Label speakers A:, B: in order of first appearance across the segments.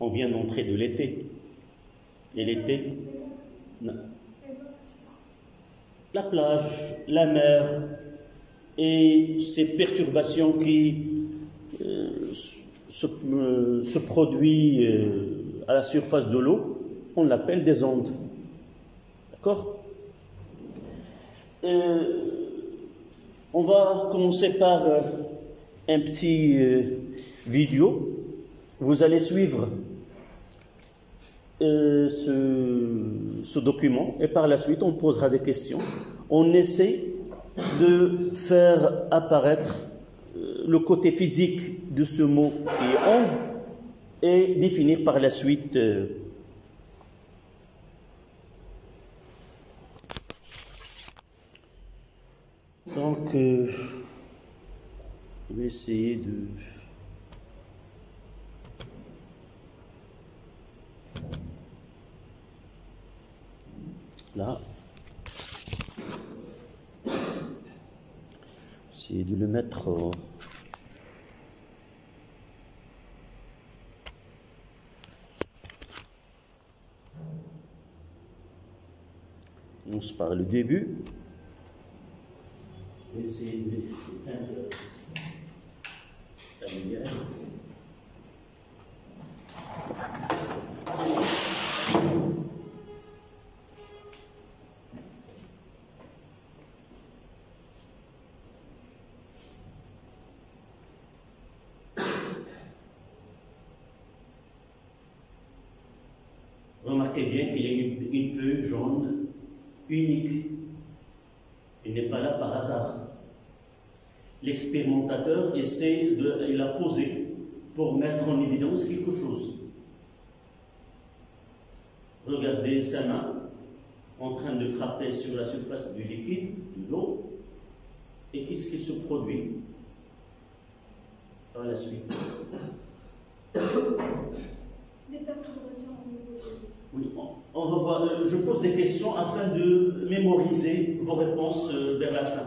A: On vient d'entrer de l'été. Et l'été La plage, la mer et ces perturbations qui euh, se, euh, se, produisent euh, à la surface de l'eau, on l'appelle des ondes. D'accord? On va commencer par un petit vidéo. Vous allez suivre euh, ce, document et par la suite on posera des questions. On essaie de faire apparaître euh, le côté physique de ce mot qui est onde et définir par la suite euh, donc je vais essayer de là. J'ai dû le mettre. On commence par le début. A feuille jaune unique. Il n'est pas là par hasard. L'expérimentateur essaie de la poser pour mettre en évidence quelque chose. Regardez sa main en train de frapper sur la surface du liquide, de l'eau, et qu'est-ce qui se produit par la suite? oui, on va euh, Je pose des questions afin de mémoriser vos réponses euh, vers la fin.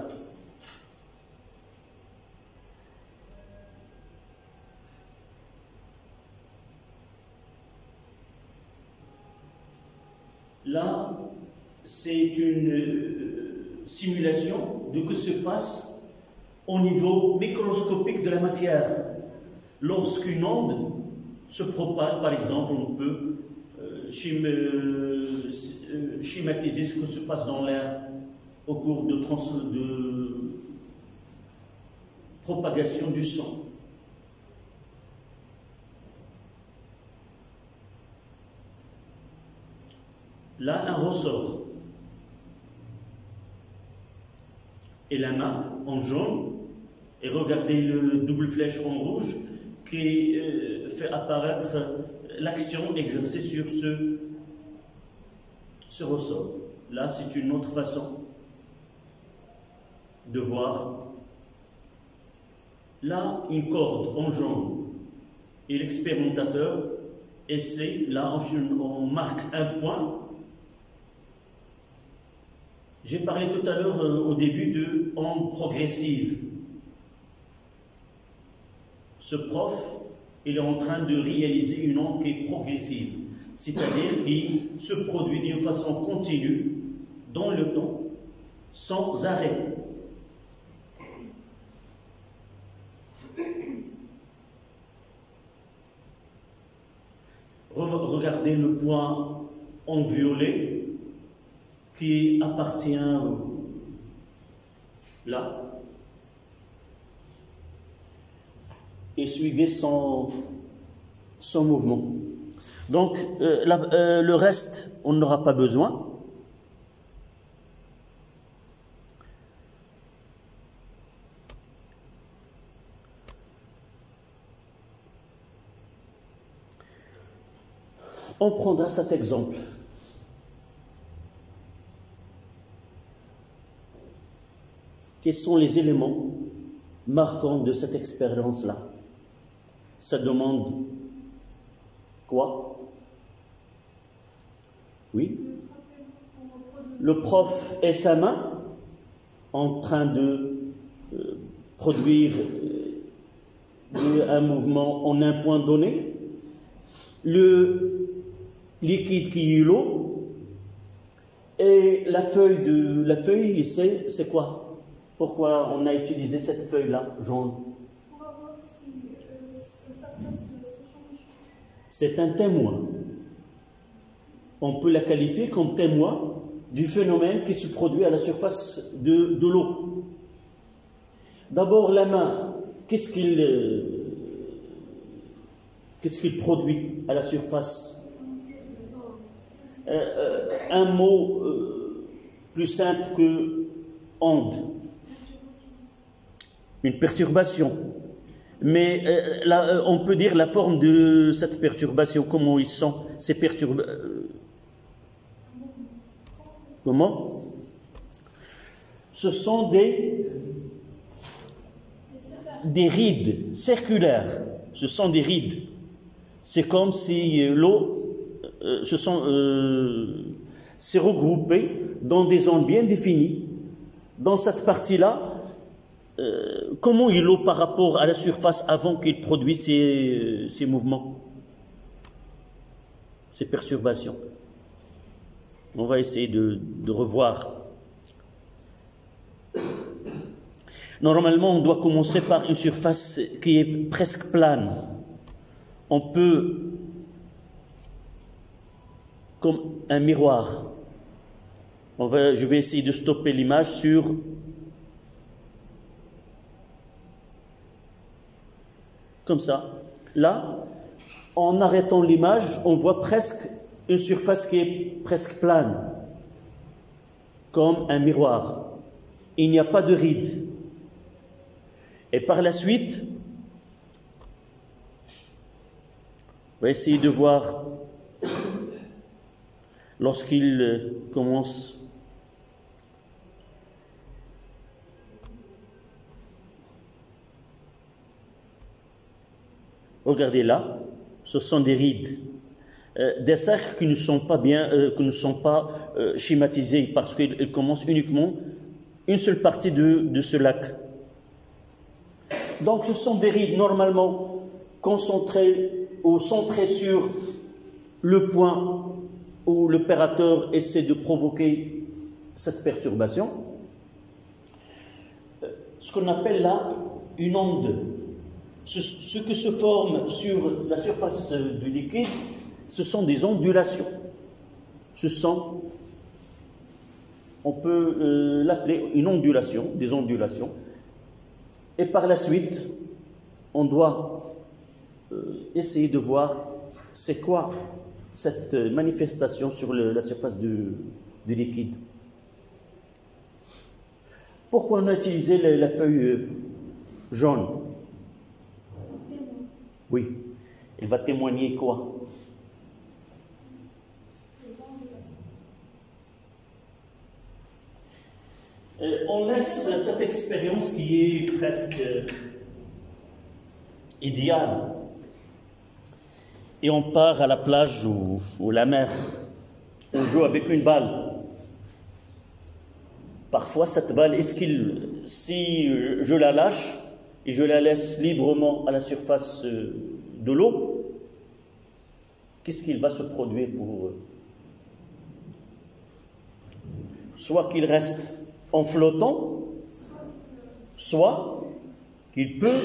A: Là, c'est une euh, simulation de ce que se passe au niveau microscopique de la matière. Lorsqu'une onde se propage, par exemple, on peut schématiser ce qui se passe dans l'air au cours de, propagation du son. Là, un ressort. Et la main en jaune, et regardez le double flèche en rouge qui euh, fait apparaître l'action exercée sur ce, ressort. Là, c'est une autre façon de voir. Là, une corde en jaune et l'expérimentateur essaie, là, on marque un point. J'ai parlé tout à l'heure euh, au début de onde progressive. Ce prof il est en train de réaliser une est progressive, c'est-à-dire qui se produit d'une façon continue dans le temps, sans arrêt. Regardez le point en violet qui appartient là, et suivez son, mouvement. Donc, euh, euh, le reste, on n'aura pas besoin. On prendra cet exemple. Quels sont les éléments marquants de cette expérience-là? Ça demande quoi? Oui? Le prof est sa main en train de euh, produire euh, un mouvement en un point donné. le liquide qui est l'eau. Et la feuille de la feuille, c'est quoi? Pourquoi on a utilisé cette feuille là jaune
B: Pour voir si euh, sa place euh, se change.
A: C'est un témoin. On peut la qualifier comme témoin du phénomène qui se produit à la surface de, l'eau. D'abord, la main, qu'est-ce qu'il euh, produit à la surface? Euh, euh, Un mot plus simple que onde, une perturbation. Mais euh, là, euh, on peut dire la forme de cette perturbation, comment ils sont, perturbations. Comment? Ce sont des, des rides circulaires. Ce sont des rides. C'est comme si euh, l'eau euh, se sont, euh, s'est regroupée dans des zones bien définies. Dans cette partie-là, euh, comment est l'eau par rapport à la surface avant qu'il produise ces, ces mouvements, ces perturbations? On va essayer de, revoir. Normalement, on doit commencer par une surface qui est presque plane. On peut, comme un miroir, je vais essayer de stopper l'image sur comme ça. Là, en arrêtant l'image, on voit presque une surface qui est presque plane, comme un miroir. Il n'y a pas de rides. Et par la suite, on va essayer de voir lorsqu'il euh, commence Regardez là, ce sont des rides, euh, des cercles qui ne sont pas bien, euh, qui ne sont pas euh, schématisés parce qu'ils ils commencent uniquement une seule partie de, de ce lac. Donc ce sont des rides normalement concentrées ou centrées sur le point où l'opérateur essaie de provoquer cette perturbation. Ce qu'on appelle là une onde ce, que se forme sur la surface du liquide, ce sont des ondulations. Ce sont, on peut euh, l'appeler une ondulation, des ondulations. Et par la suite, on doit euh, essayer de voir c'est quoi cette manifestation sur la surface du, liquide. Pourquoi on a utilisé la, la feuille euh, jaune? Oui. Il va témoigner quoi? Euh, On laisse cette expérience qui est presque euh, idéale. Et on part à la plage ou, la mer. On joue avec une balle. Parfois, cette balle, est-ce qu'il, si je la lâche et je la laisse librement à la surface euh, de l'eau, qu'est-ce qu'il va se produire pour eux? Soit qu'il reste en flottant, soit qu'il peut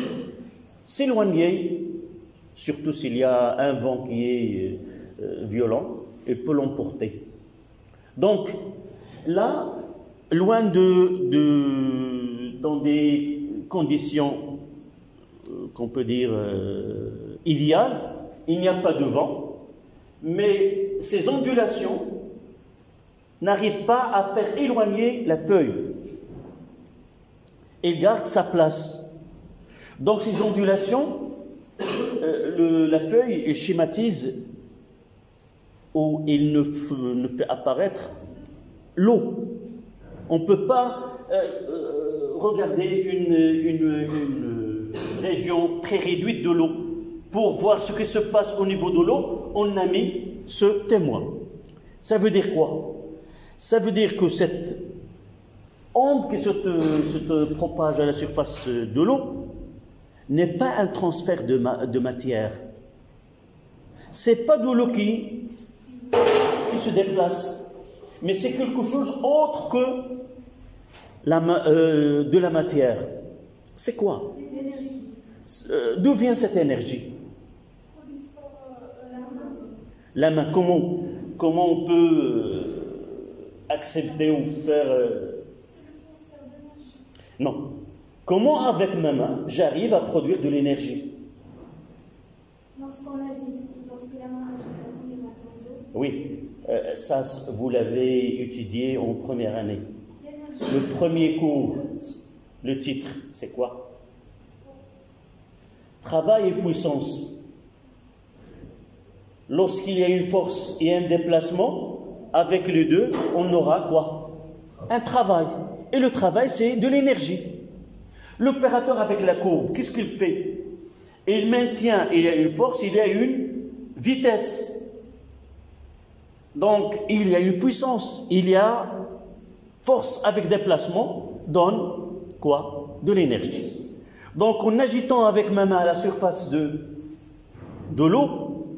A: s'éloigner, surtout s'il y a un vent qui est euh, violent, il peut l'emporter. Donc, là, loin de, de- dans des conditions euh, qu'on peut dire euh, idéales, il n'y a pas de vent, mais ces ondulations n'arrivent pas à faire éloigner la feuille. Elle garde sa place. Donc ces ondulations, euh, la feuille schématise où il ne, fait apparaître l'eau. On ne peut pas euh, regarder une région très réduite de l'eau pour voir ce qui se passe au niveau de l'eau. On a mis ce témoin. Ça veut dire quoi? Ça veut dire que cette onde qui se, propage à la surface de l'eau n'est pas un transfert de, ma- de matière. Pas de l'eau qui, se déplace, mais c'est quelque chose autre que euh, de la matière. C'est quoi? Euh, D'où vient cette énergie? La main, comment, comment on peut accepter ou faire. Non. Comment avec ma main j'arrive à produire de l'énergie?
B: Lorsqu'on agite, lorsque la main agite,
A: Oui, euh, ça vous l'avez étudié en première année. Le premier cours, le titre, c'est quoi? Travail et puissance. Lorsqu'il y a une force et un déplacement, avec les deux, on aura quoi? Un travail. Et le travail, c'est de l'énergie. L'opérateur avec la courbe, qu'est-ce qu'il fait? Il maintient, il y a une force, il y a une vitesse. Donc, il y a une puissance, il y a force avec déplacement, donne quoi? De l'énergie. Donc, en agitant avec ma main la surface de, l'eau,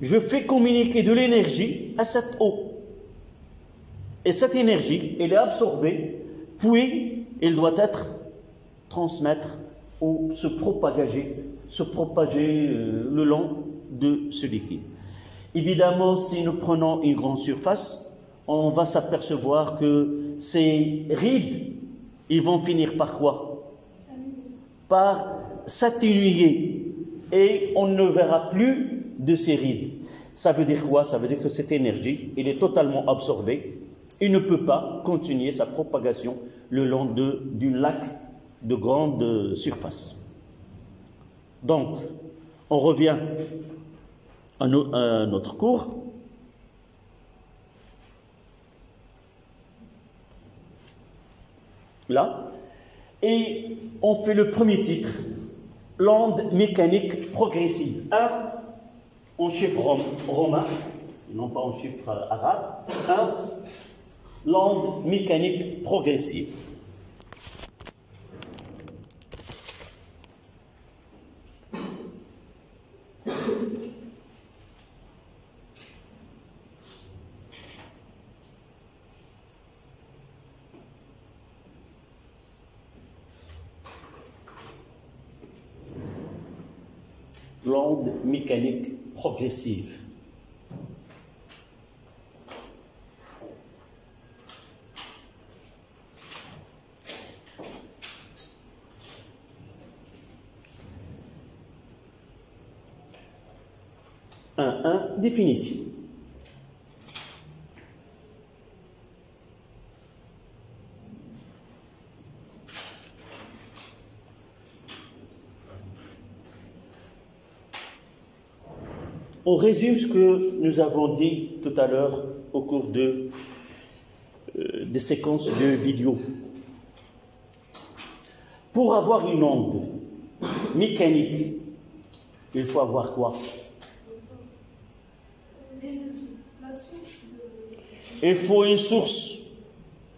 A: je fais communiquer de l'énergie à cette eau. Et cette énergie, elle est absorbée puis il doit être transmettre ou se propager, se propager euh, le long de ce liquide. Évidemment, si nous prenons une grande surface, on va s'apercevoir que ces rides, ils vont finir par quoi? Par s'atténuer et on ne verra plus de ces rides. Ça veut dire quoi? Ça veut dire que cette énergie, est totalement absorbée il ne peut pas continuer sa propagation le long d'un lac de grande surface. Donc, on revient à, notre cours. Là, et on fait le premier titre, l'onde mécanique progressive. Un, en chiffre romain, non pas en chiffre arabe. Un, l'onde mécanique progressive. L'onde mécanique progressive. définition. On résume ce que nous avons dit tout à l'heure au cours euh, des séquences de vidéos. Pour avoir une onde mécanique, il faut avoir quoi? Il faut une source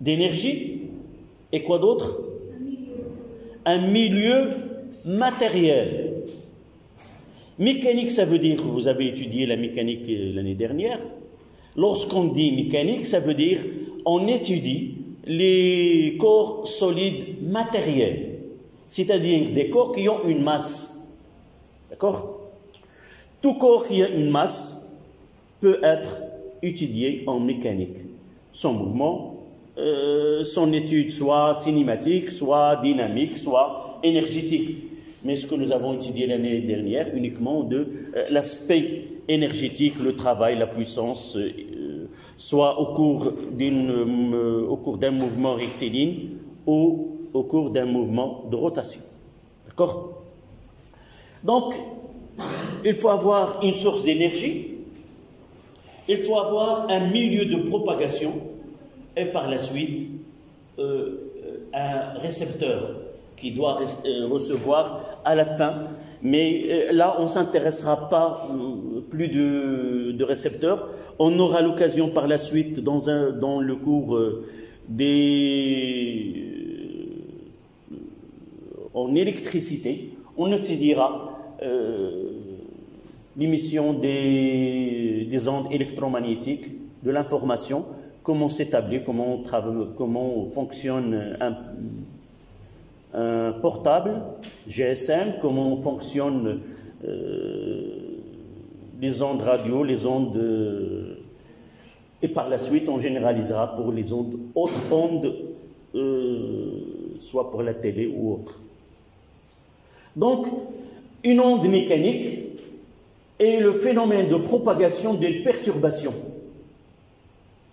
A: d'énergie et quoi d'autre? Un milieu matériel. Mécanique, ça veut dire, que vous avez étudié la mécanique euh, l'année dernière. Lorsqu'on dit mécanique, ça veut dire on étudie les corps solides matériels, c'est-à-dire des corps qui ont une masse. D'accord? Tout corps qui a une masse peut être étudié en mécanique. Son mouvement, euh, son étude soit cinématique, soit dynamique, soit énergétique. Mais ce que nous avons étudié l'année dernière, uniquement de euh, l'aspect énergétique, le travail, la puissance, euh, soit au cours, au cours d'un mouvement rectiligne ou au cours d'un mouvement de rotation. D'accord? Donc, il faut avoir une source d'énergie il faut avoir un milieu de propagation et par la suite euh, un récepteur qui doit euh, recevoir à la fin. Mais euh, là, on ne s'intéressera pas plus de, récepteurs. On aura l'occasion par la suite, dans, le cours en électricité, on étudiera l'émission des, des ondes électromagnétiques, de l'information, comment s'établit, comment, comment fonctionne un, un, portable GSM, comment fonctionnent euh, les ondes radio, les ondes. Euh, et par la suite, on généralisera pour les ondes, autres ondes, euh, soit pour la télé ou autre. Donc, une onde mécanique est le phénomène de propagation d'une perturbation.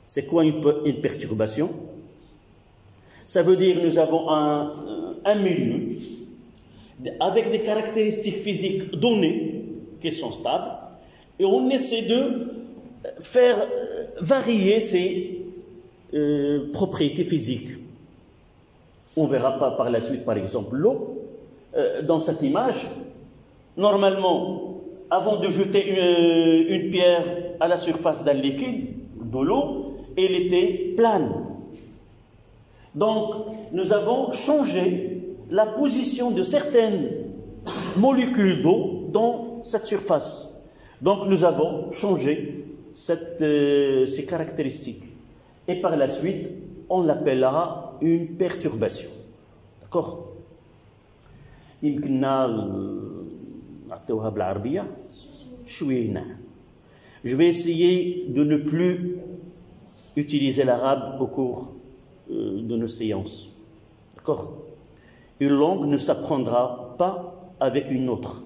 A: C'est quoi une, perturbation? Ça veut dire que nous avons un, un milieu avec des caractéristiques physiques données qui sont stables et on essaie de faire varier ces euh, propriétés physiques. On verra pas par la suite, par exemple, l'eau. Euh, dans cette image, normalement, avant de jeter une pierre à la surface d'un liquide, de l'eau, elle était plane. Donc, nous avons changé la position de certaines molécules d'eau dans cette surface. Donc, nous avons changé cette, euh, ces caractéristiques. Et par la suite, on l'appellera une perturbation. D'accord? Je vais essayer de ne plus utiliser l'arabe au cours euh, de nos séances. D'accord? Une langue ne s'apprendra pas avec une autre.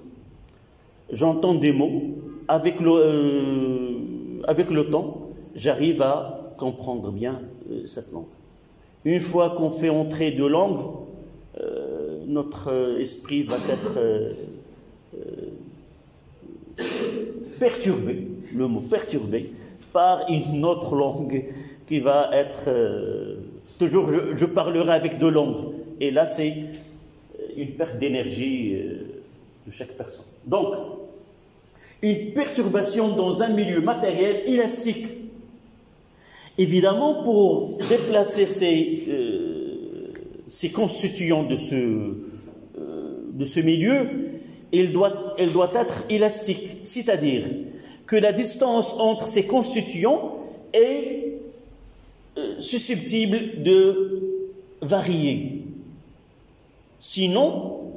A: J'entends des mots, avec le, euh, avec le temps, j'arrive à comprendre bien euh, cette langue. Une fois qu'on fait entrer de langues, notre esprit va être perturbé, le mot perturbé, par une autre langue qui va être euh, toujours, je, parlerai avec deux langues. Et là, c'est euh, une perte d'énergie euh, de chaque personne. Donc, une perturbation dans un milieu matériel élastique. Évidemment, pour déplacer ces, ces constituants de ce, de ce milieu, il doit, elle doit être élastique, c'est-à-dire que la distance entre ces constituants est euh, susceptible de varier. Sinon,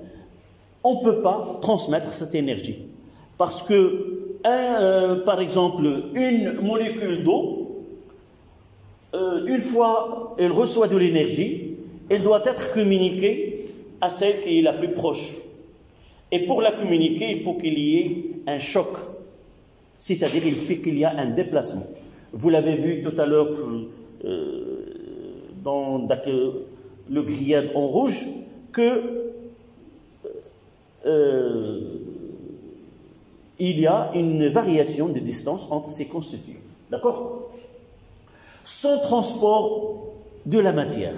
A: on ne peut pas transmettre cette énergie. Parce que, euh, par exemple, une molécule d'eau, euh, une fois elle reçoit de l'énergie, elle doit être communiquée à celle qui est la plus proche. Et pour la communiquer, il faut qu'il y ait un choc c'est-à-dire il fait qu'il y a un déplacement. Vous l'avez vu tout à l'heure euh, dans le grillade en rouge, que euh, il y a une variation de distance entre ces constituants. D'accord? Sans transport de la matière.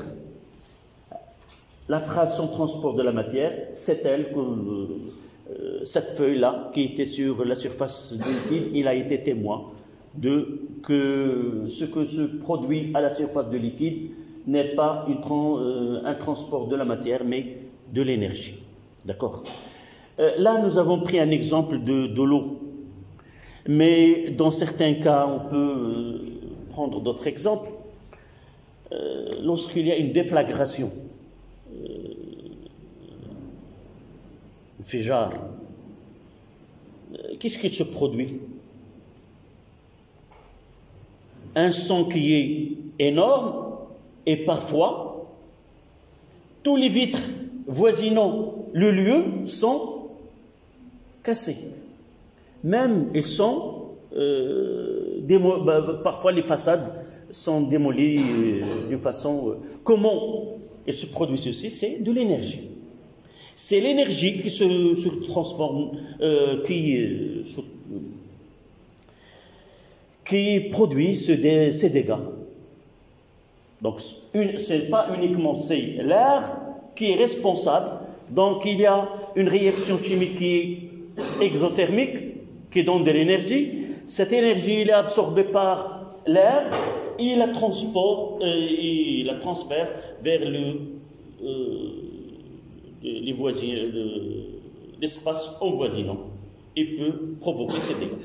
A: La phrase sans transport de la matière, c'est elle que euh, cette feuille-là, qui était sur la surface du liquide, il a été témoin de ce que se produit à la surface du liquide n'est pas euh, un transport de la matière, mais de l'énergie. D'accord? Euh, Là, nous avons pris un exemple de, l'eau. Mais dans certains cas, on peut prendre d'autres exemples. Lorsqu'il y a une déflagration, Fijar. Euh, qu'est-ce qui se produit? Un son qui est énorme et parfois tous les vitres voisinant le lieu sont cassées. Même ils sont euh, bah, parfois les façades sont démolies euh, d'une façon. comment il se produit ceci? C'est de l'énergie. C'est l'énergie qui se, transforme, euh, qui, euh, produit ce, ces dégâts. Donc, ce n'est pas uniquement l'air qui est responsable. Donc, il y a une réaction chimique qui est exothermique, qui donne de l'énergie. Cette énergie, est absorbée par l'air et la transporte, euh, la transfère vers le les l'espace envoisinant. et peut provoquer ces dégâts.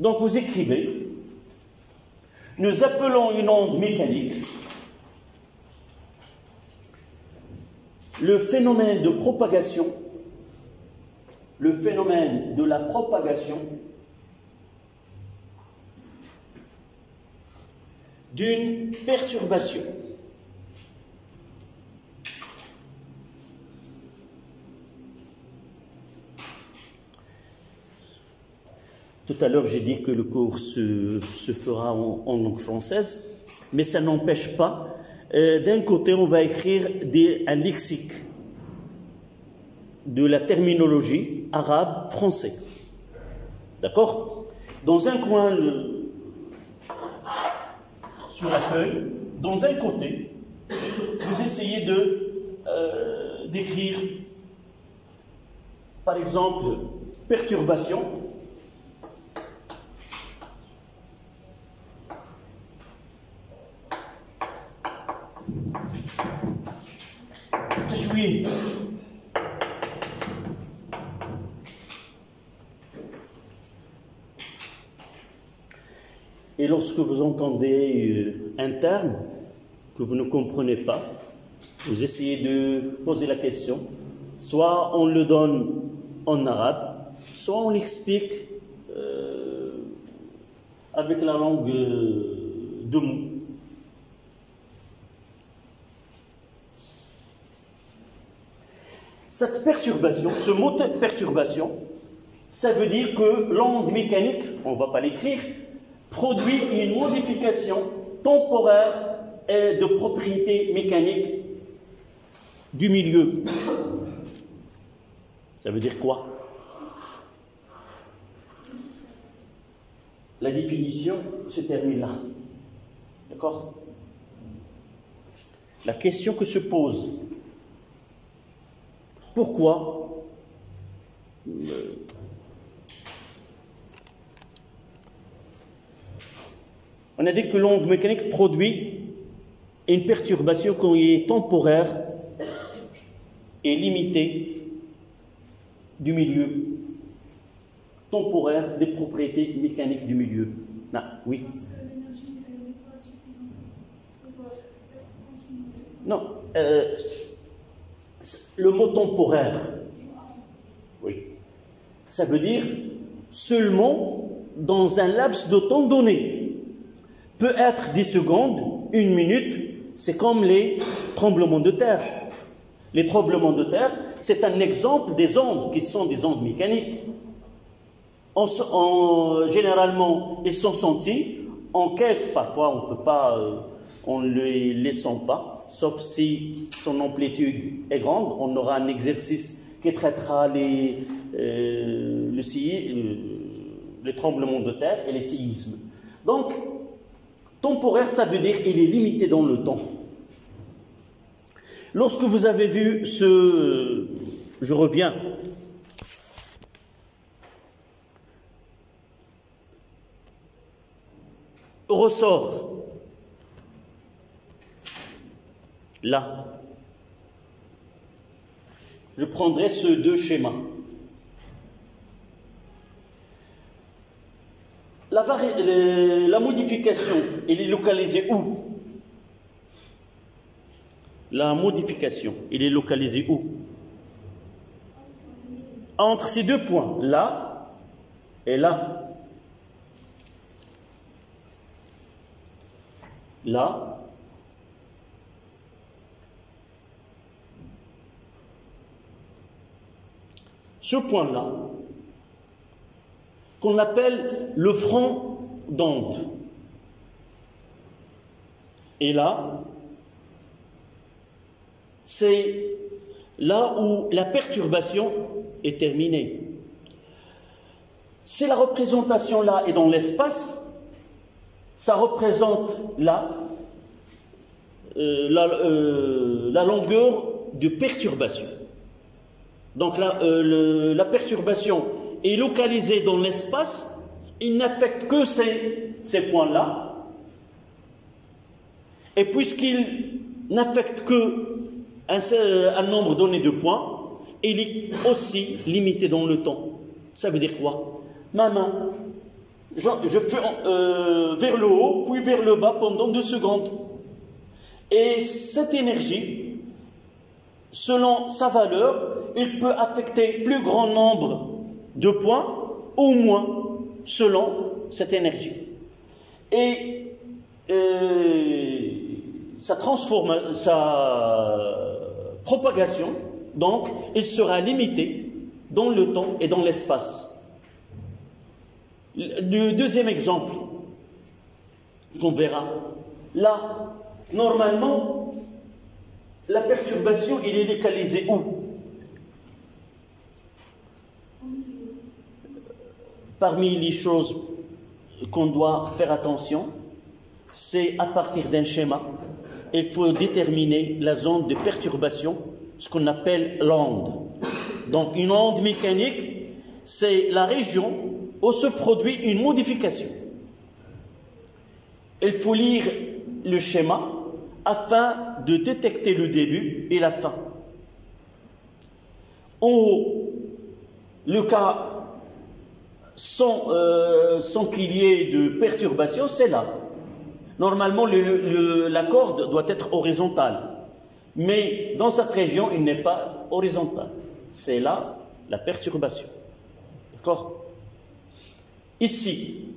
A: Donc vous écrivez, nous appelons une onde mécanique le phénomène de propagation, le phénomène de la propagation d'une perturbation. Tout à l'heure, j'ai dit que le cours se, fera en, langue française, mais ça n'empêche pas. Euh, d'un côté, on va écrire un lexique de la terminologie arabe-français. D'accord? Dans un coin, sur la feuille, dans un côté, vous essayez euh, d'écrire, par exemple, perturbation. Et lorsque vous entendez euh, un terme que vous ne comprenez pas, vous essayez de poser la question. Soit on le donne en arabe, soit on l'explique euh, avec la langue euh, de mots. Cette perturbation, ce mot de perturbation, ça veut dire que l'onde mécanique, on ne va pas l'écrire, produit une modification temporaire de propriété mécanique du milieu. Ça veut dire quoi? La définition se termine là. D'accord? La question que se pose, pourquoi On a dit que l'onde mécanique produit une perturbation qui est temporaire et limitée du milieu. Temporaire des propriétés mécaniques du milieu. Ah, oui. Non. Euh, le mot temporaire, oui, ça veut dire seulement dans un laps de temps donné peut être 10 secondes, une minute, c'est comme les tremblements de terre. Les tremblements de terre, c'est un exemple des ondes qui sont des ondes mécaniques. En, généralement, ils sont sentis en quelques, parfois on euh, ne les, sent pas, sauf si son amplitude est grande, on aura un exercice qui traitera les, euh, euh, les tremblements de terre et les séismes. Donc, Temporaire, ça veut dire il est limité dans le temps. Lorsque vous avez vu ce... Je reviens. Ressort. Là. Je prendrai ce deux schémas. La, modification, elle est localisée où? La modification, elle est localisée où? Entre ces deux points, là et là. Là. Ce point-là, qu'on appelle le front d'onde. Et là, c'est là où la perturbation est terminée. Si la représentation là est dans l'espace, ça représente là euh, euh, la, longueur de perturbation. Donc là, euh, la perturbation est localisé dans l'espace, il n'affecte que ces, ces points-là. Et puisqu'il n'affecte que un, un, nombre donné de points, il est aussi limité dans le temps. Ça veut dire quoi? Ma main, je, je fais euh, vers le haut, puis vers le bas pendant deux secondes. Et cette énergie, selon sa valeur, il peut affecter plus grand nombre de points ou moins selon cette énergie. Et euh, sa, transforme, sa propagation, donc, il sera limité dans le temps et dans l'espace. Le deuxième exemple qu'on verra, là, normalement, la perturbation, il est localisée où? Parmi les choses qu'on doit faire attention, c'est à partir d'un schéma, il faut déterminer la zone de perturbation, ce qu'on appelle l'onde. Donc une onde mécanique, c'est la région où se produit une modification. Il faut lire le schéma afin de détecter le début et la fin. En haut, le cas sans, euh, sans qu'il y ait de perturbation, c'est là. Normalement, la corde doit être horizontale. Mais dans cette région, il n'est pas horizontal. C'est là la perturbation. D'accord? Ici,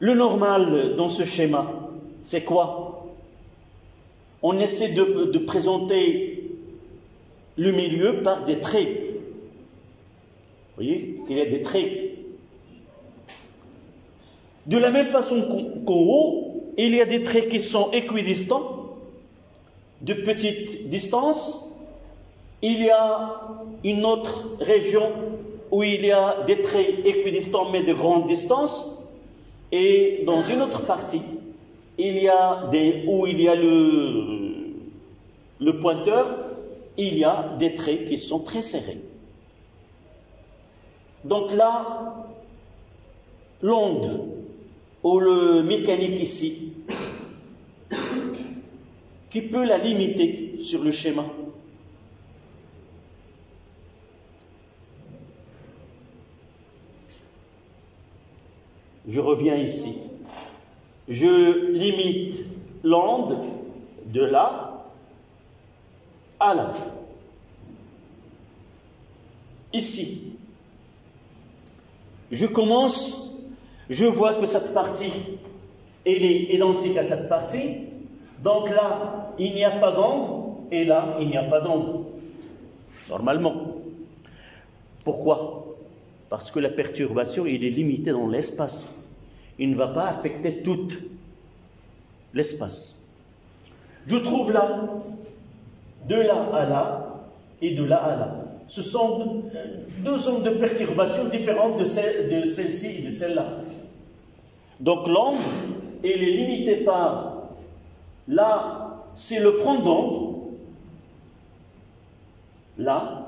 A: le normal dans ce schéma, c'est quoi? On essaie de présenter le milieu par des traits. Vous voyez qu'il y a des traits. De la même façon qu'en haut, il y a des traits qui sont équidistants, de petite distance. Il y a une autre région où il y a des traits équidistants mais de grande distance. Et dans une autre partie, où il y a le pointeur, il y a des traits qui sont très serrés. Donc là, l'onde ou le mécanique ici, qui peut la limiter sur le schéma. Je reviens ici. Je limite l'onde de là à là. Ici. Je commence je vois que cette partie, est identique à cette partie. Donc là, il n'y a pas d'onde, et là, il n'y a pas d'onde. Normalement. Pourquoi? Parce que la perturbation, est limitée dans l'espace. Il ne va pas affecter tout l'espace. Je trouve là, de là à là, et de là à là. Ce sont deux zones de perturbation différentes de, celle-ci et de celle-là. Donc l'onde, elle est limitée par là, c'est le front d'onde, là,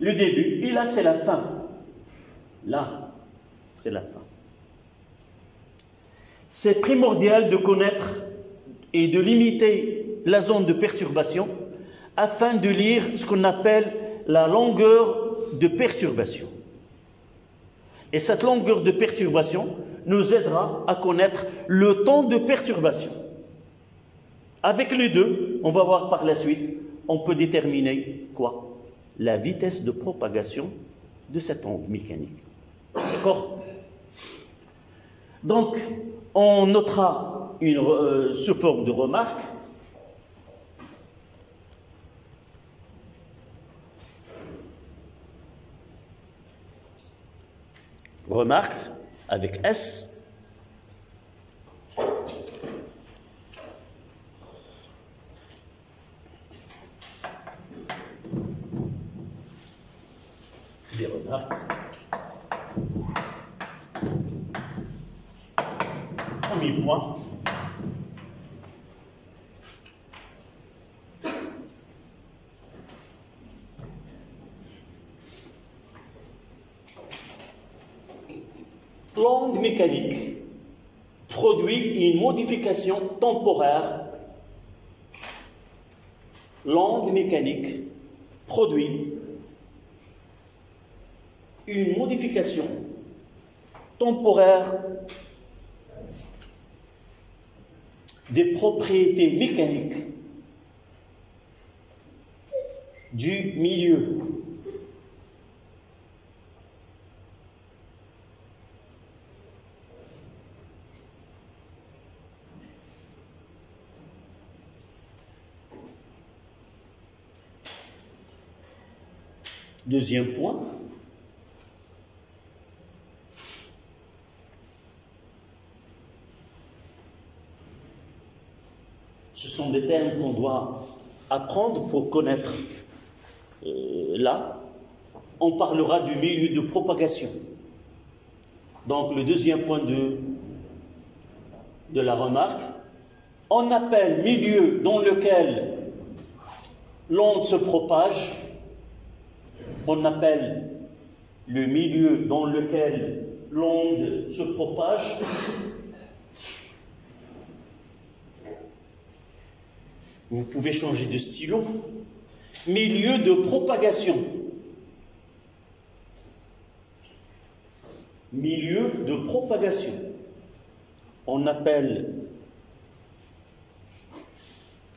A: le début, et là c'est la fin. Là, c'est la fin. C'est primordial de connaître et de limiter la zone de perturbation afin de lire ce qu'on appelle la longueur de perturbation. Et cette longueur de perturbation, nous aidera à connaître le temps de perturbation. Avec les deux, on va voir par la suite, on peut déterminer quoi? La vitesse de propagation de cette onde mécanique. D'accord? Donc, on notera une, euh, sous forme de remarque remarque avec S. Des remarques. Premier point. l'onde produit une modification temporaire. L'onde mécanique produit une modification temporaire des propriétés mécaniques du milieu. Deuxième point, ce sont des termes qu'on doit apprendre pour connaître. Euh, là, on parlera du milieu de propagation. Donc le deuxième point de, de la remarque, on appelle milieu dans lequel l'onde se propage, on appelle le milieu dans lequel l'onde se propage Vous pouvez changer de stylo. Milieu de propagation. Milieu de propagation. On appelle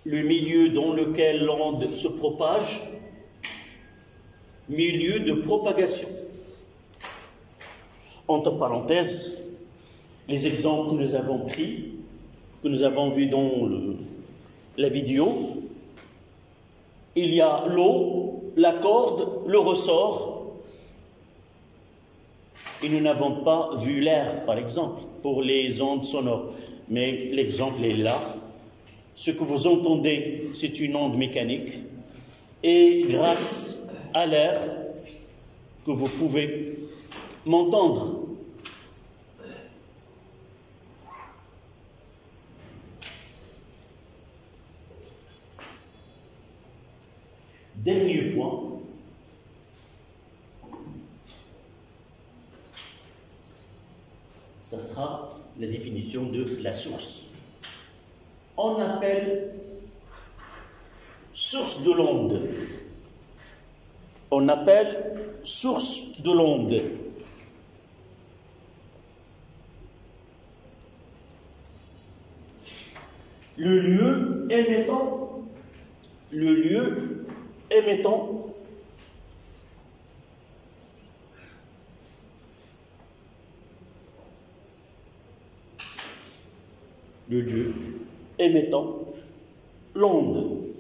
A: le milieu dans lequel l'onde se propage milieu de propagation. Entre parenthèses, les exemples que nous avons pris, que nous avons vus dans la vidéo, il y a l'eau, la corde, le ressort, et nous n'avons pas vu l'air, par exemple, pour les ondes sonores. Mais l'exemple est là. Ce que vous entendez, c'est une onde mécanique. Et grâce à l'air que vous pouvez m'entendre. Dernier point. Ça sera la définition de la source. On appelle source de l'onde. On appelle source de l'onde. Le lieu émettant, le lieu émettant le lieu émettant l'onde.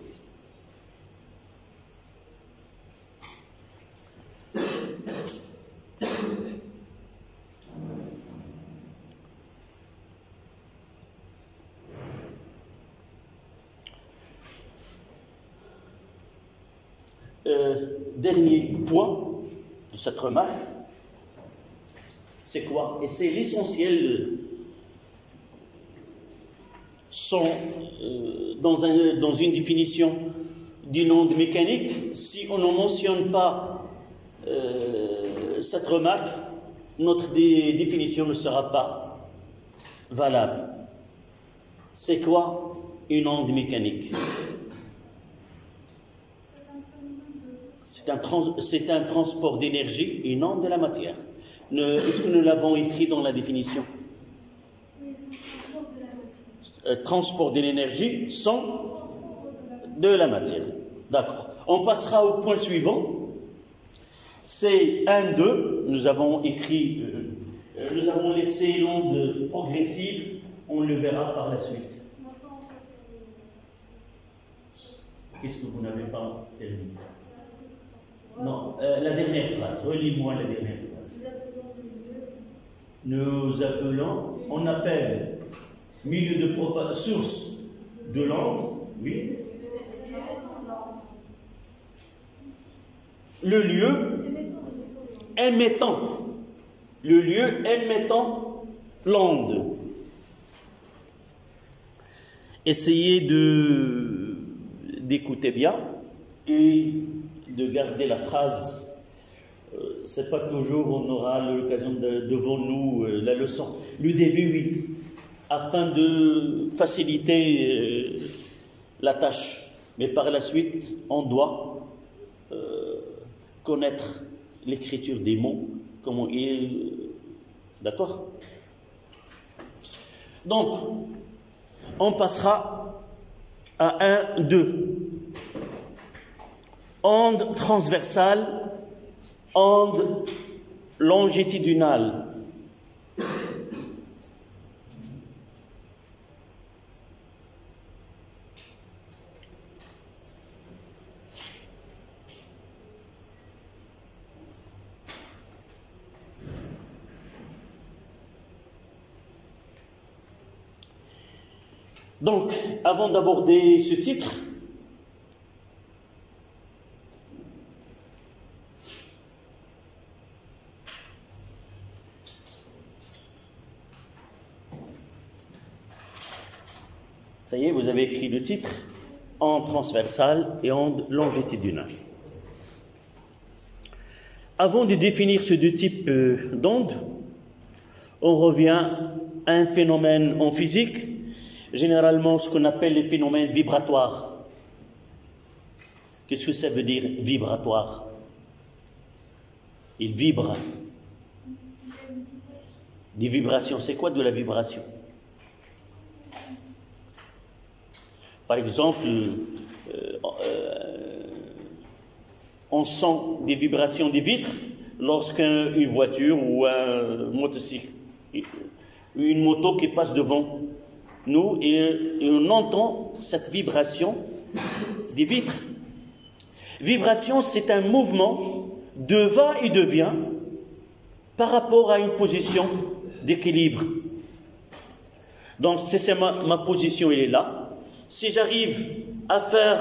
A: Euh, dernier point de cette remarque, c'est quoi? Et c'est l'essentiel euh, dans, un, dans, une définition d'une onde mécanique, si on ne mentionne pas euh, cette remarque, notre dé définition ne sera pas valable. C'est quoi une onde mécanique? C'est un, trans un, transport d'énergie et non de la matière. Est-ce que nous l'avons écrit dans la définition?
B: Oui, transport de la matière.
A: Euh, transport de l'énergie sans de la matière. D'accord. On passera au point suivant. C'est 1, 2. Nous avons écrit, euh, nous avons laissé l'onde progressive. On le verra par la suite. Qu'est-ce que vous n'avez pas terminé? Non, euh, la dernière phrase. Relis-moi la dernière phrase.
B: Nous appelons le lieu
A: Nous appelons, on appelle milieu de propagation, source de l'onde, oui, le lieu émettant, le lieu émettant l'onde. Essayez de d'écouter bien de garder la phrase. Euh, C'est pas toujours on aura l'occasion de, devant nous euh, la leçon. Le début, oui, afin de faciliter euh, la tâche. Mais par la suite, on doit connaître l'écriture des mots, comment il. D'accord? Donc, on passera à 1, 2. Onde transversale, onde longitudinale. Donc, avant d'aborder ce titre, ça y est, vous avez écrit le titre en transversal et en longitudinal. Avant de définir ces deux types euh, d'ondes, on revient à un phénomène en physique généralement ce qu'on appelle les phénomènes vibratoires. Qu'est-ce que ça veut dire vibratoire? Il vibre. Des vibrations, c'est quoi de la vibration? Par exemple, euh, euh, on sent des vibrations des vitres lorsqu'une voiture ou un motocycle, une moto qui passe devant nous, et, on entend cette vibration des vitres. Vibration, c'est un mouvement de va et de vient par rapport à une position d'équilibre. Donc, c'est ma, ma position, elle est là. Si j'arrive à faire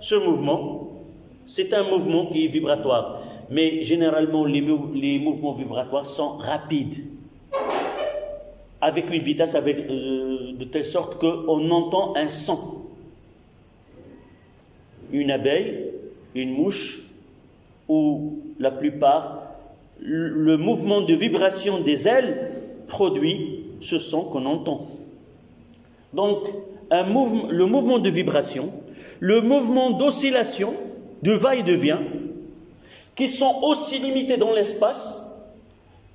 A: ce mouvement, c'est un mouvement qui est vibratoire. Mais généralement, les, mouvements vibratoires sont rapides avec une vitesse euh, de telle sorte qu'on entend un son. Une abeille, une mouche, ou la plupart, le mouvement de vibration des ailes produit ce son qu'on entend. Donc, un mouvement, le mouvement de vibration, le mouvement d'oscillation, de va et de vient, qui sont aussi limités dans l'espace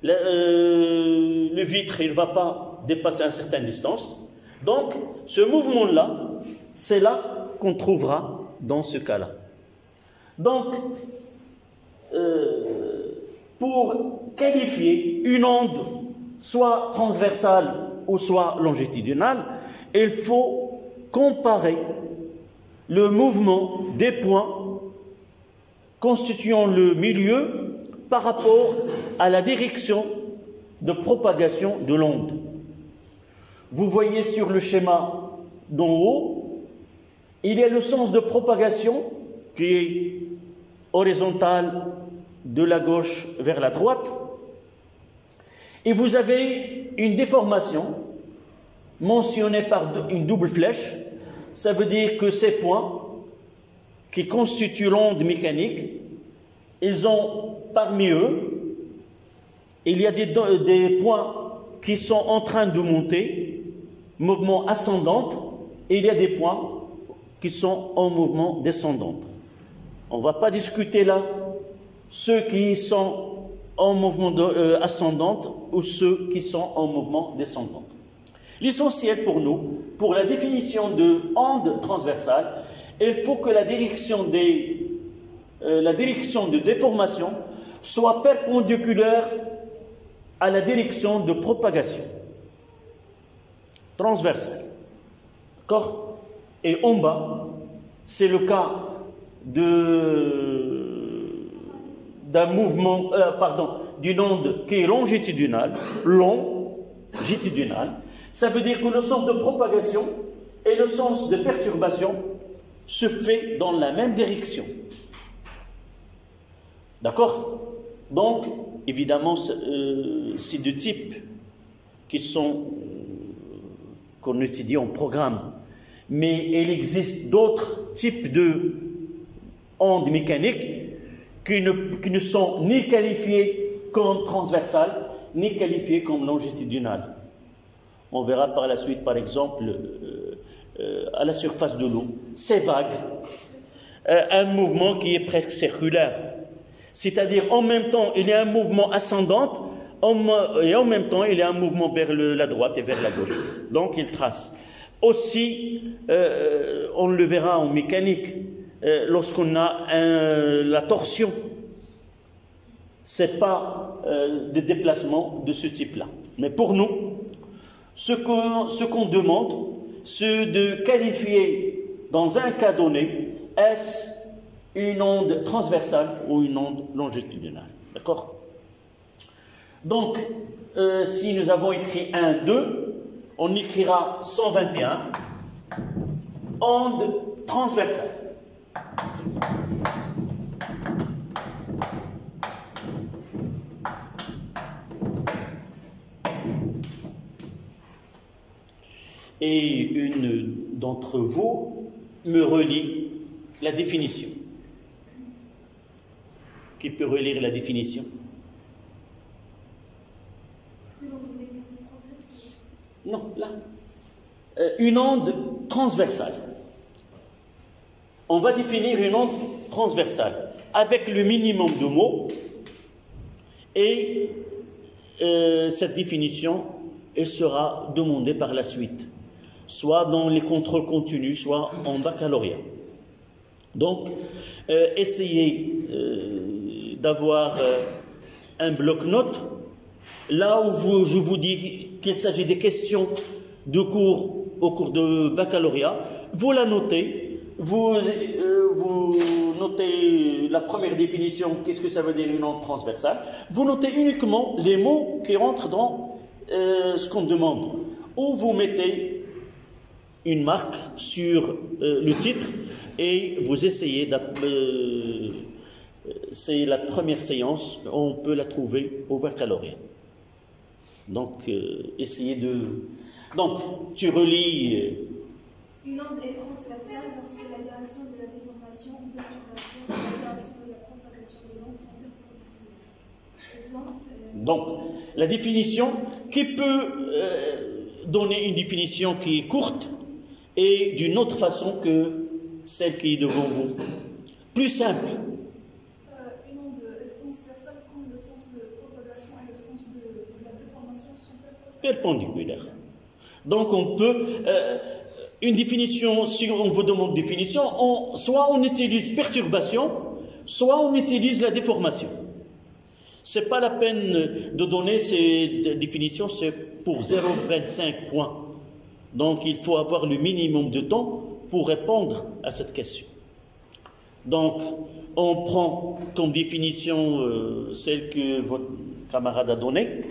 A: le, euh, vitre, il ne va pas dépasser une certaine distance. Donc, ce mouvement-là, c'est là qu'on trouvera dans ce cas-là. Donc, euh, pour qualifier une onde soit transversale ou soit longitudinale, il faut comparer le mouvement des points constituant le milieu par rapport à la direction de propagation de l'onde. Vous voyez sur le schéma d'en haut, il y a le sens de propagation qui est horizontal de la gauche vers la droite, et vous avez une déformation mentionnée par une double flèche. Ça veut dire que ces points qui constituent l'onde mécanique, ils ont parmi eux, il y a des, points qui sont en train de monter, mouvement ascendant, et il y a des points qui sont en mouvement descendant. On ne va pas discuter là ceux qui sont en mouvement euh, ascendant ou ceux qui sont en mouvement descendant. L'essentiel pour nous, pour la définition de onde transversale, il faut que la direction, euh, de déformation soit perpendiculaire à la direction de propagation transversale. D'accord Et en bas, c'est le cas d'un mouvement, euh, pardon, d'une onde qui est longitudinale, longitudinale. Ça veut dire que le sens de propagation et le sens de perturbation se fait dans la même direction. D'accord? Donc, évidemment, euh, ces deux types qui sont euh, qu'on étudie en programme, mais il existe d'autres types de ondes mécaniques qui ne sont ni qualifiées comme transversales, ni qualifiées comme longitudinales. On verra par la suite, par exemple, euh, à la surface de l'eau, c'est vague, un mouvement qui est presque circulaire C'est-à-dire, en même temps, il y a un mouvement ascendant, et en même temps, il y a un mouvement vers la droite et vers la gauche. Donc, il trace. Aussi, euh, on le verra en mécanique, euh, lorsqu'on a la torsion, c'est pas euh, des déplacements de ce type-là. Mais pour nous, ce qu'on demande, c'est de qualifier dans un cas donné, est-ce une onde transversale ou une onde longitudinale. D'accord? Donc, euh, si nous avons écrit 1, 2, on écrira 121, onde transversale. Et une d'entre vous me relie la définition. Qui peut relire la définition? Non, là. Euh, une onde transversale. On va définir une onde transversale avec le minimum de mots et euh, cette définition elle sera demandée par la suite, soit dans les contrôles continus, soit en baccalauréat. Donc, euh, essayez d'avoir un bloc-notes. Là où je vous dis qu'il s'agit des questions de cours au cours de baccalauréat, vous la notez, vous, euh, notez la première définition, qu'est-ce que ça veut dire une onde transversale, vous notez uniquement les mots qui rentrent dans euh, ce qu'on demande, ou vous mettez une marque sur euh, le titre et vous essayez c'est la première séance, on peut la trouver au baccalauréat. Donc, euh, essayez de. Donc, tu relis.
B: Euh, Une onde est transversale lorsque la direction de la déformation ou perturbation et la direction de la propagation de l'onde sont perpendiculaires. Exemple.
A: Euh, Donc, la définition, qui peut donner une définition qui est courte et d'une autre façon que celle qui est devant vous Plus simple. perpendiculaire. Donc on peut, euh, une définition, si on vous demande définition, on, soit on utilise perturbation, soit on utilise la déformation. C'est pas la peine de donner ces définitions, c'est pour 0,25 points. Donc il faut avoir le minimum de temps pour répondre à cette question. Donc on prend comme définition euh, celle que votre camarade a donnée,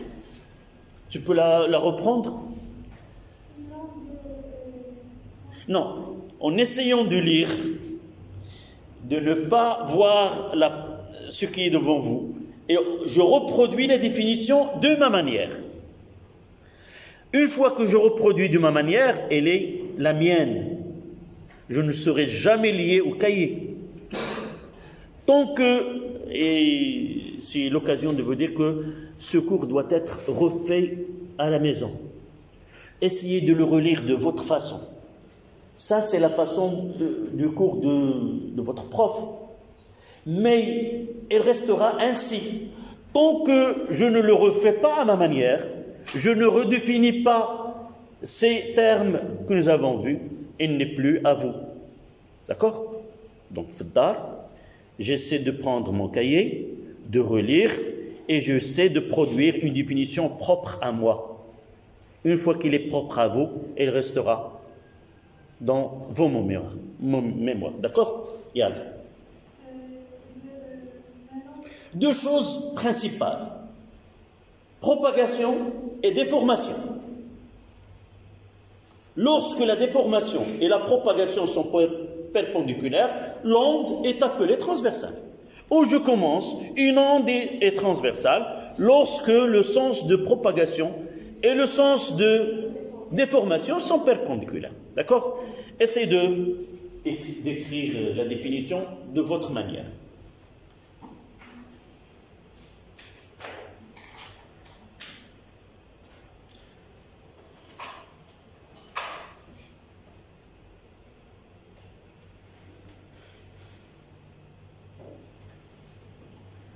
A: tu peux la, reprendre? Non. En essayant de lire, de ne pas voir ce qui est devant vous, et je reproduis la définition de ma manière. Une fois que je reproduis de ma manière, elle est la mienne. Je ne serai jamais lié au cahier. Tant que, et c'est l'occasion de vous dire que ce cours doit être refait à la maison. Essayez de le relire de votre façon. Ça, c'est la façon du cours de, de votre prof. Mais il restera ainsi. Tant que je ne le refais pas à ma manière, je ne redéfinis pas ces termes que nous avons vus, il n'est plus à vous. D'accord? Donc, j'essaie de prendre mon cahier, de relire, et je sais de produire une définition propre à moi. Une fois qu'il est propre à vous, elle restera dans vos mémoires. D'accord? Yad. Deux choses principales. Propagation et déformation. Lorsque la déformation et la propagation sont perpendiculaires, l'onde est appelée transversale où je commence, une onde est transversale lorsque le sens de propagation et le sens de déformation sont perpendiculaires. D'accord? Essayez d'écrire la définition de votre manière.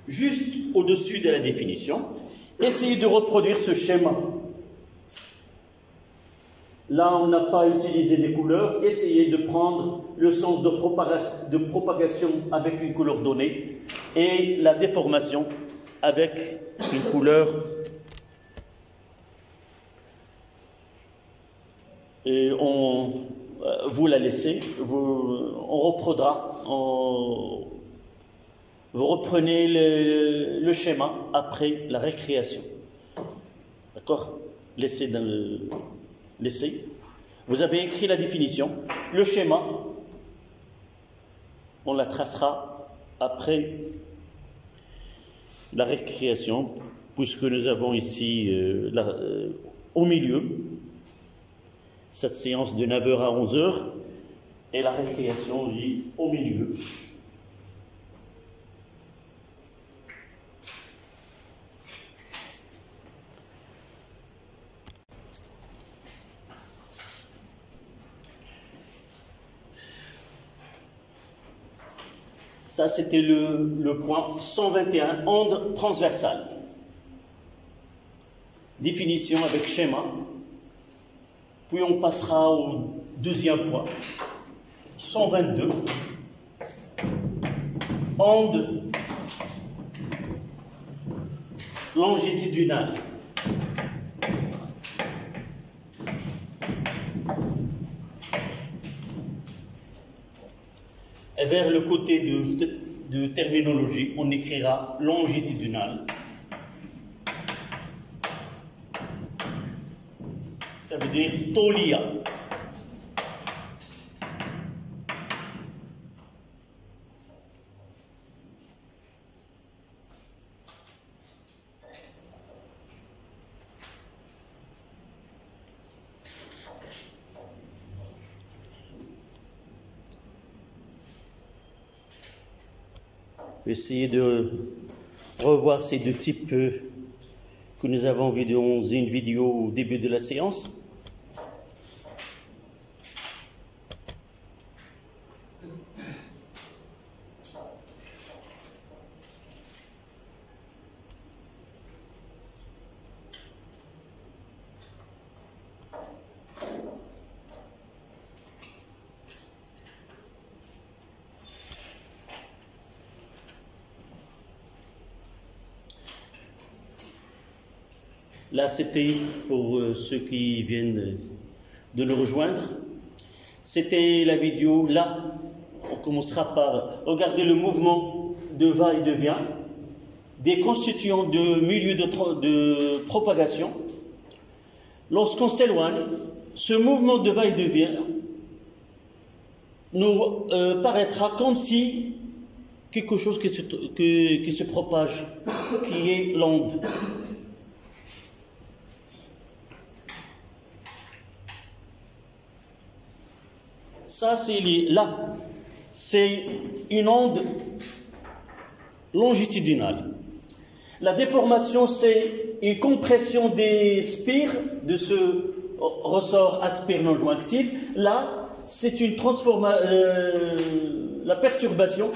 A: Juste au-dessus de la définition. Essayez de reproduire ce schéma. Là, on n'a pas utilisé des couleurs. Essayez de prendre le sens de, propagation avec une couleur donnée et la déformation avec une couleur et on, euh, vous la laissez, on reprendra, vous reprenez le, schéma après la récréation. D'accord? Laissez dans le, laissez. Vous avez écrit la définition. Le schéma, on la tracera après la récréation, puisque nous avons ici euh, euh, au milieu cette séance de 9h à 11h et la récréation lit au milieu. Ça, c'était le, point 121, onde transversale. Définition avec schéma. Puis on passera au deuxième point. 122. Onde longitudinale. Vers le côté de, terminologie, on écrira longitudinal. ça veut dire tolia. Essayez de revoir ces deux types euh, que nous avons vus dans une vidéo au début de la séance. C'était pour euh, ceux qui viennent de nous rejoindre. C'était la vidéo. Là, on commencera par regarder le mouvement de va et de vient des constituants de milieux de, propagation. Lorsqu'on s'éloigne, ce mouvement de va et de vient nous euh, paraîtra comme si quelque chose qui se, qui se propage, qui est l'onde. Ça, c'est là. C'est une onde longitudinale. La déformation, c'est une compression des spires de ce ressort aspire non jonctif. Là, c'est une transformation. Euh, la perturbation,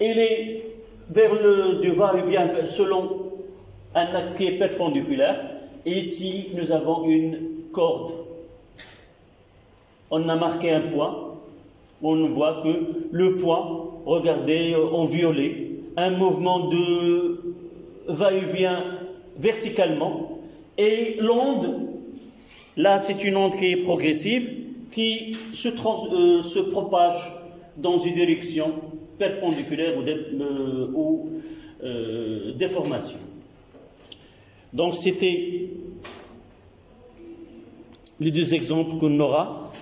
A: elle est vers le de va-et-vient selon un axe qui est perpendiculaire. Et ici, nous avons une corde. On a marqué un point on ne voit que le point, regardez euh, en violet, un mouvement de va-et-vient verticalement, et l'onde, là c'est une onde qui est progressive, qui se, euh, propage dans une direction perpendiculaire ou, euh, déformation. Donc c'était les deux exemples qu'on aura.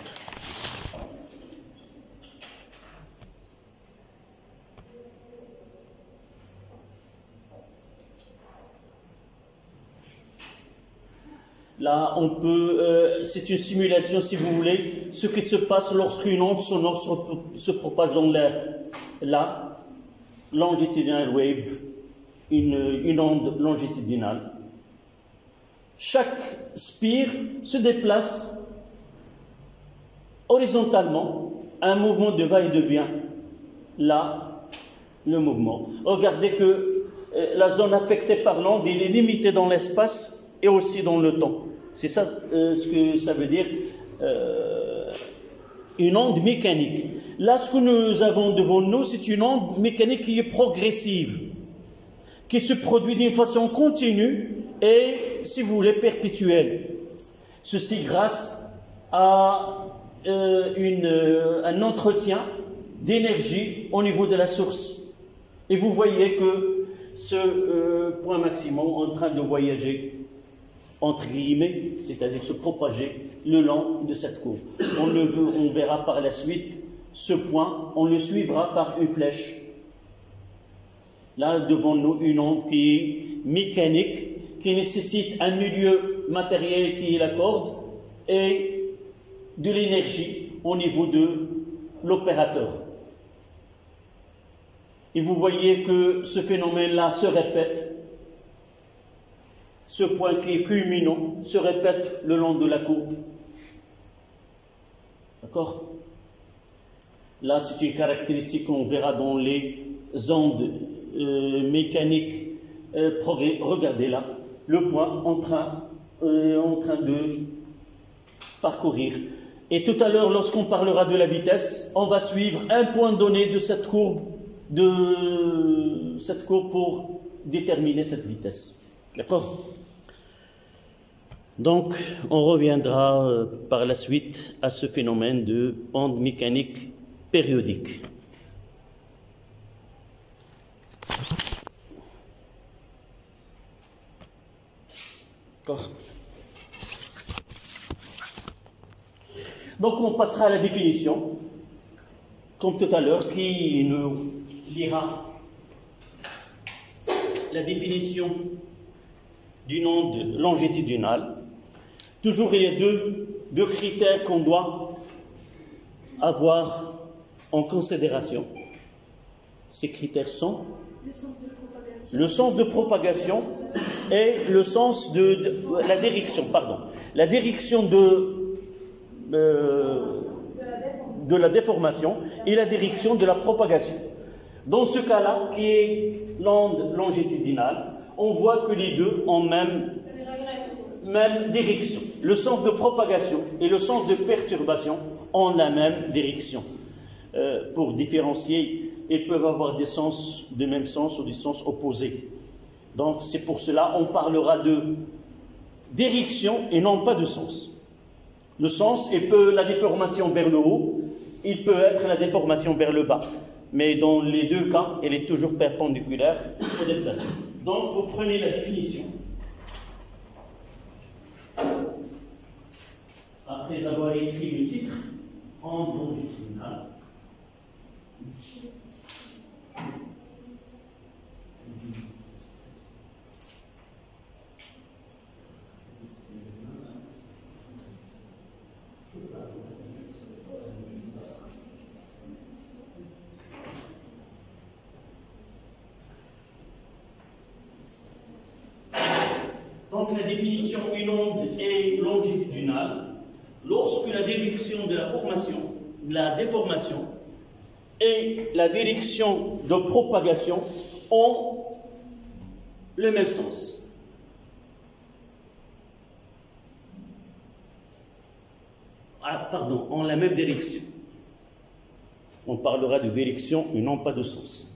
A: Là, on peut, euh, c'est une simulation, si vous voulez, ce qui se passe lorsqu'une onde sonore se, propage dans l'air. Là, longitudinal wave, une, onde longitudinale. Chaque spire se déplace horizontalement, un mouvement de va et de vient. Là, le mouvement. Regardez que euh, la zone affectée par l'onde, est limité dans l'espace et aussi dans le temps. C'est ça euh, ce que ça veut dire euh, une onde mécanique. Là, ce que nous avons devant nous, c'est une onde mécanique qui est progressive, qui se produit d'une façon continue et, si vous voulez, perpétuelle. Ceci grâce à une, un entretien d'énergie au niveau de la source. Et vous voyez que ce euh, point maximum en train de voyager, entre guillemets, c'est-à-dire se propager le long de cette courbe. On, le verra par la suite ce point, on le suivra par une flèche. Là, devant nous, une onde qui est mécanique, qui nécessite un milieu matériel qui est la et de l'énergie au niveau de l'opérateur. Et vous voyez que ce phénomène-là se répète. Ce point qui est culminant se répète le long de la courbe. D'accord? Là, c'est une caractéristique qu'on verra dans les ondes euh, mécaniques. Euh, regardez là, le point en train, euh, en train de parcourir. Et tout à l'heure, lorsqu'on parlera de la vitesse, on va suivre un point donné de cette courbe de cette courbe pour déterminer cette vitesse. D'accord? Donc, on reviendra euh, par la suite à ce phénomène de onde mécanique périodique. Donc, on passera à la définition, comme tout à l'heure, qui nous lira la définition d'une onde longitudinale. Toujours, il y a deux, deux critères qu'on doit avoir en considération. Ces critères sont le sens de propagation, et le sens de, la direction, pardon, la direction de, euh, de la déformation et la direction de la propagation. Dans ce cas-là, qui est l'onde longitudinale, on voit que les deux ont même, même direction. Le sens de propagation et le sens de perturbation ont la même direction. Euh, pour différencier, ils peuvent avoir des sens de même sens ou des sens opposés. Donc c'est pour cela on parlera de direction et non pas de sens. Le sens, il peut la déformation vers le haut, il peut être la déformation vers le bas mais dans les deux cas, elle est toujours perpendiculaire au déplacement. Donc, vous prenez la définition. Après avoir écrit le titre, en longitudinal. la définition une onde est longitudinale lorsque la direction de la formation, de la déformation et la direction de propagation ont le même sens. Ah, pardon, ont la même direction. On parlera de direction et non pas de sens.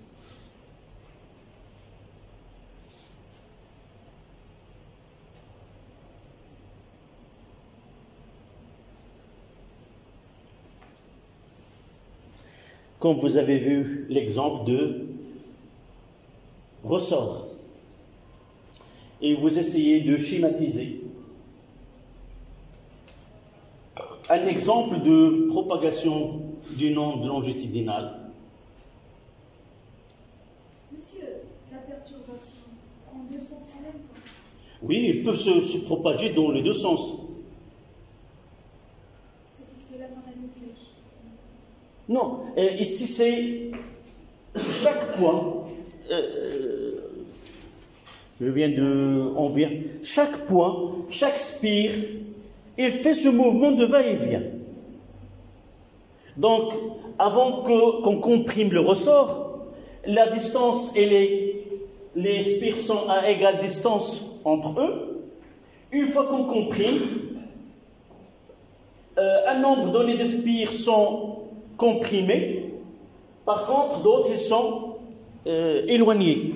A: Comme vous avez vu l'exemple de ressort. Et vous essayez de schématiser un exemple de propagation d'une onde longitudinale.
B: Monsieur, la perturbation en deux sens même
A: Oui, il peut se, se propager dans les deux sens. Non, ici c'est chaque point, euh, je viens de, on vient, chaque point, chaque spire, il fait ce mouvement de va-et-vient. Donc, avant qu'on comprime le ressort, la distance, est les spires sont à égale distance entre eux. Une fois qu'on comprime, euh, un nombre donné de spires sont comprimés. Par contre, d'autres sont euh, éloignés.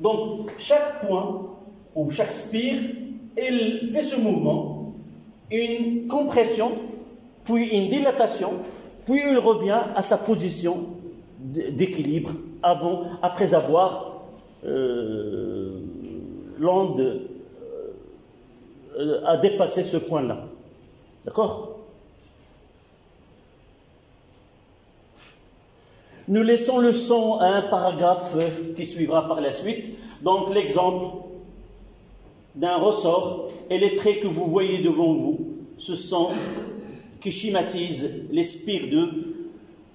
A: Donc, chaque point ou chaque spire, il fait ce mouvement, une compression, puis une dilatation, puis il revient à sa position d'équilibre avant, après avoir euh, l'onde euh, dépassé ce point-là. D'accord? Nous laissons le son à un paragraphe qui suivra par la suite. Donc l'exemple d'un ressort et les traits que vous voyez devant vous, ce sont qui schématisent les spires de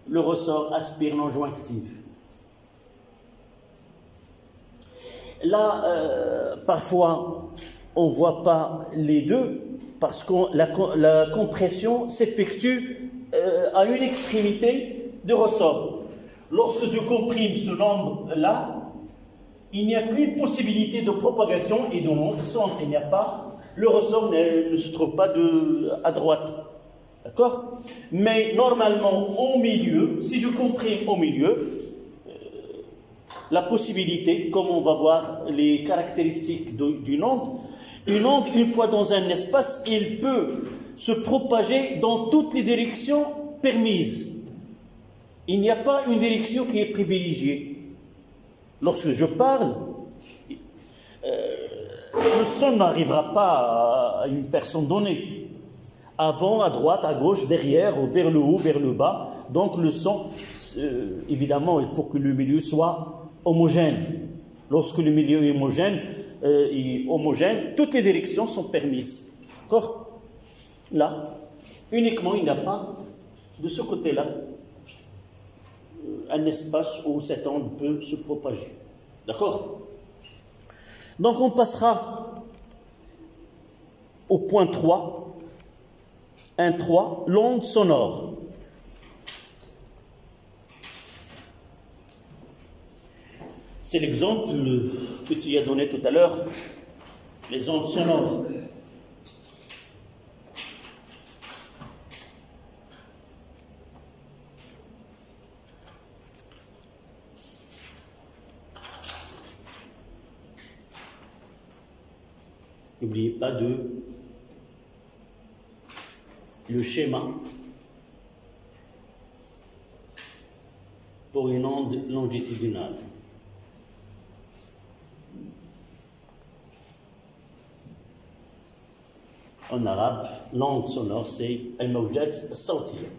A: le ressort aspire non jonctif. Là, euh, parfois, on ne voit pas les deux parce que la, compression s'effectue euh, à une extrémité de ressort. Lorsque je comprime ce nombre-là, il n'y a qu'une possibilité de propagation et dans l'autre sens. Il n'y a pas, le ressort ne, se trouve pas de, à droite. D'accord? Mais normalement, au milieu, si je comprime au milieu, euh, la possibilité, comme on va voir les caractéristiques d'une onde, une onde, une fois dans un espace, il peut se propager dans toutes les directions permises. Il n'y a pas une direction qui est privilégiée. Lorsque je parle, euh, le son n'arrivera pas à une personne donnée. Avant, à droite, à gauche, derrière, vers le haut, vers le bas. Donc le son, euh, évidemment, il faut que le milieu soit homogène. Lorsque le milieu est homogène, euh, homogène, toutes les directions sont permises. D'accord? Là, uniquement, il n'y a pas de ce côté-là un espace où cette onde peut se propager. D'accord? Donc on passera au point 3, 1-3, l'onde sonore. C'est l'exemple que tu as donné tout à l'heure, les ondes sonores. N'oubliez pas de le schéma pour une onde longitudinale. En arabe, l'onde sonore, c'est al-mawjat sawtiya.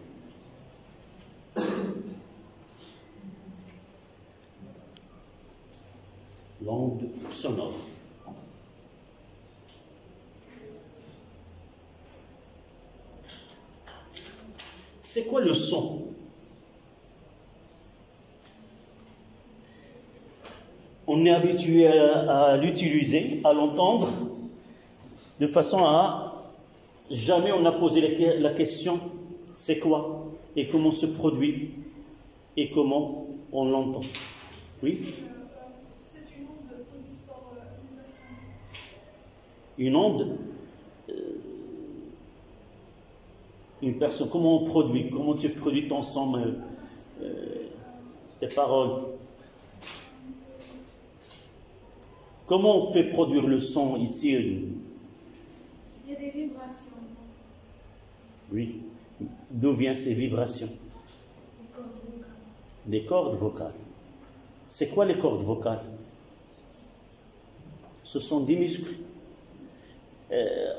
A: L'onde sonore. C'est quoi le son? On est habitué à, l'utiliser, à l'entendre, de façon à jamais on a posé la, question c'est quoi? Et comment se produit? Et comment on l'entend? Oui?
B: C'est une onde pour sport
A: Une personne, comment on produit, comment tu produis ton son, euh, euh, tes paroles. Comment on fait produire le son ici
B: euh, Il y a des vibrations.
A: Oui. D'où viennent ces vibrations?
B: Des cordes vocales.
A: Des cordes vocales. C'est quoi les cordes vocales? Ce sont des muscles.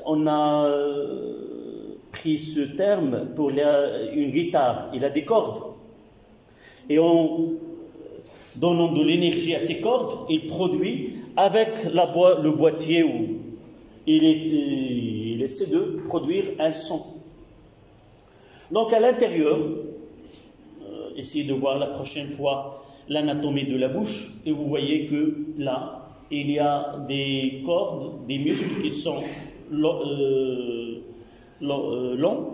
A: on a pris ce terme pour une guitare. Il a des cordes. Et en donnant de l'énergie à ces cordes, il produit avec la le boîtier où il, essaie de produire un son. Donc à l'intérieur, euh, essayez de voir la prochaine fois l'anatomie de la bouche et vous voyez que là, il y a des cordes, des muscles qui sont euh, long.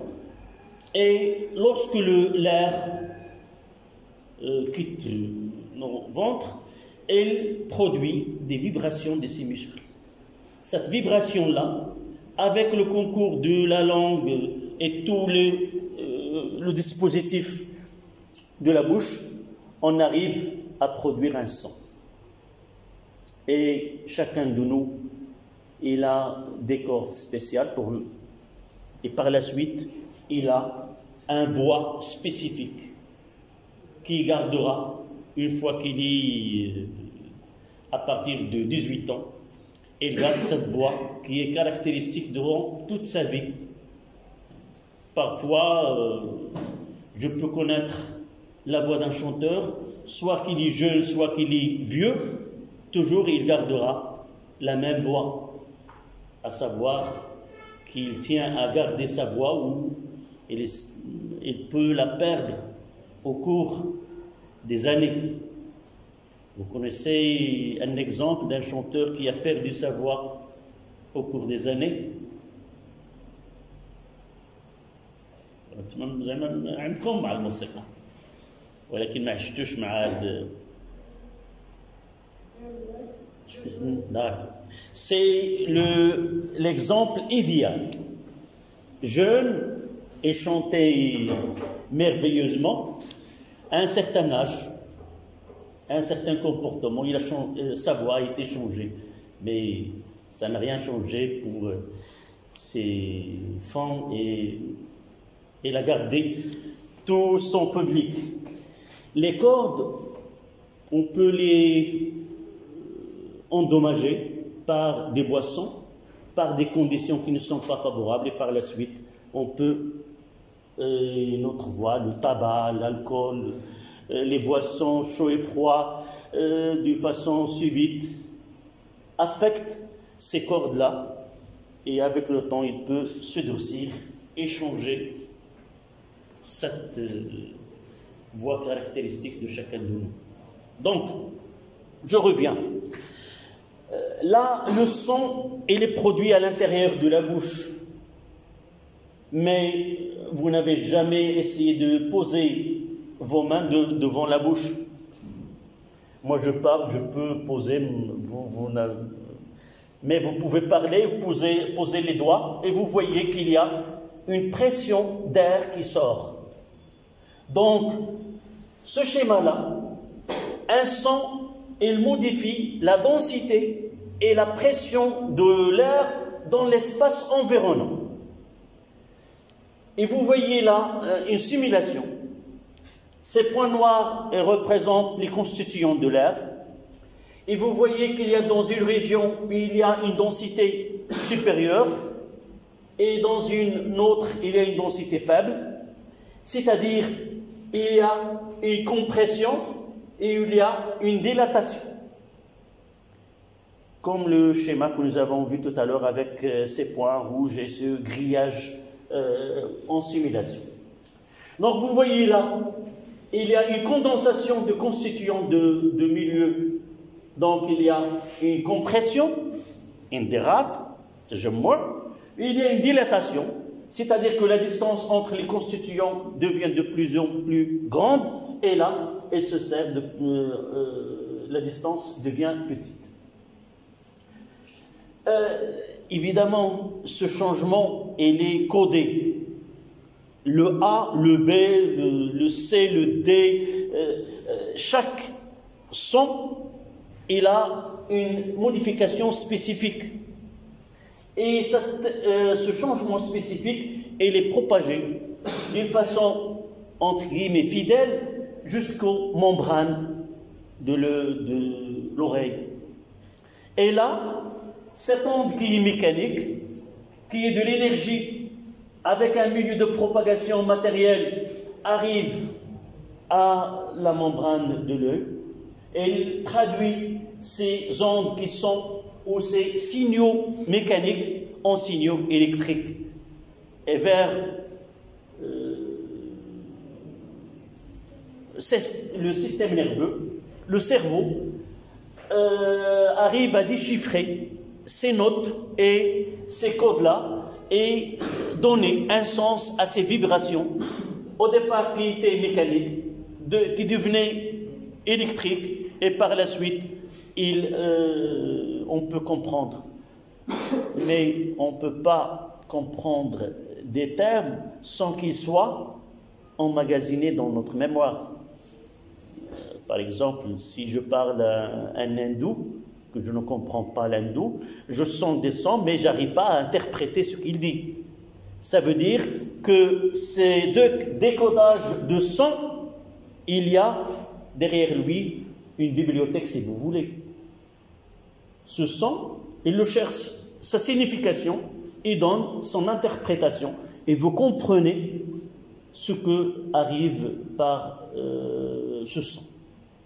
A: Et lorsque l'air euh, quitte nos ventres, elle produit des vibrations de ses muscles. Cette vibration-là, avec le concours de la langue et tout le, euh, dispositif de la bouche, on arrive à produire un son. Et chacun de nous, il a des cordes spéciales pour. Et par la suite, il a un voix spécifique qui gardera une fois qu'il est euh, à partir de 18 ans. Il garde cette voix qui est caractéristique durant toute sa vie. Parfois, euh, je peux connaître la voix d'un chanteur, soit qu'il est jeune, soit qu'il est vieux, toujours il gardera la même voix, à savoir qu'il tient à garder sa voix ou il, il peut la perdre au cours des années. Vous connaissez un exemple d'un chanteur qui a perdu sa voix au cours des années عندكم مع الموسيقى ولكن ما عشتوش مع هذا C'est le, l'exemple idéal. Jeune et chanté merveilleusement, à un certain âge, un certain comportement, euh, sa voix a été changée. Mais ça n'a rien changé pour euh, ses fans et il a gardé tout son public. Les cordes, on peut les endommagés par des boissons, par des conditions qui ne sont pas favorables, et par la suite, on peut, euh, notre voix, le tabac, l'alcool, euh, les boissons chauds et froids, euh, d'une façon subite, affectent ces cordes-là, et avec le temps, il peut se durcir et changer cette voix caractéristique de chacun de nous. Donc, je reviens. Euh, là, le son, est produit à l'intérieur de la bouche. Mais vous n'avez jamais essayé de poser vos mains devant la bouche. Moi, je parle, je peux poser, vous, mais vous pouvez parler, vous posez, poser les doigts et vous voyez qu'il y a une pression d'air qui sort. Donc, ce schéma-là, un son il modifie la densité et la pression de l'air dans l'espace environnant. Et vous voyez là euh, une simulation. Ces points noirs représentent les constituants de l'air. Et vous voyez qu'il y a dans une région, il y a une densité supérieure et dans une autre, il y a une densité faible. C'est-à-dire, il y a une compression et il y a une dilatation. Comme le schéma que nous avons vu tout à l'heure avec euh, ces points rouges et ce grillage euh, en simulation. Donc vous voyez là, il y a une condensation de constituants de, milieu. Donc il y a une compression, une dérate, je il y a une dilatation, c'est-à-dire que la distance entre les constituants devient de plus en plus grande, et là, et se sert de, euh, euh, la distance devient petite. Euh, évidemment, ce changement, il est codé. Le A, le B, le, C, le D, chaque son, il a une modification spécifique. Et ce changement spécifique, il est propagé d'une façon, entre guillemets, fidèle jusqu'aux membranes de l'oreille. Et là, cette onde qui est mécanique, qui est de l'énergie avec un milieu de propagation matérielle, arrive à la membrane de l'œil et traduit ces ondes qui sont ou ces signaux mécaniques en signaux électriques et vers le système nerveux, le cerveau, euh, arrive à déchiffrer ces notes et ces codes-là et donner un sens à ces vibrations, au départ qui étaient mécaniques, qui devenaient électriques et par la suite euh, on peut comprendre, mais on ne peut pas comprendre des termes sans qu'ils soient emmagasinés dans notre mémoire. Par exemple, si je parle à un hindou, que je ne comprends pas l'hindou, je sens des sons, mais j'arrive pas à interpréter ce qu'il dit. Ça veut dire que ces deux décodages de son, il y a derrière lui une bibliothèque, si vous voulez. Ce son, il le cherche, sa signification, il donne son interprétation, et vous comprenez ce que arrive par euh, ce son.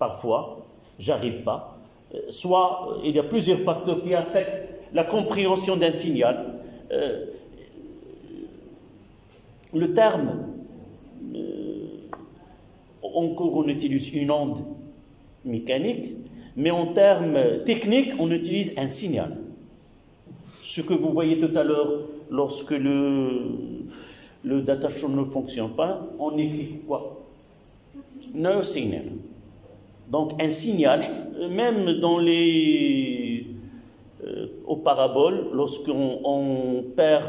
A: Parfois, j'arrive pas. Euh, soit il y a plusieurs facteurs qui affectent la compréhension d'un signal. Euh, le terme, encore on utilise une onde mécanique, mais en termes techniques, on utilise un signal. Ce que vous voyez tout à l'heure, lorsque le, le data show ne fonctionne pas, on écrit quoi? No signal. Donc un signal, même dans les euh, aux paraboles, lorsqu'on on perd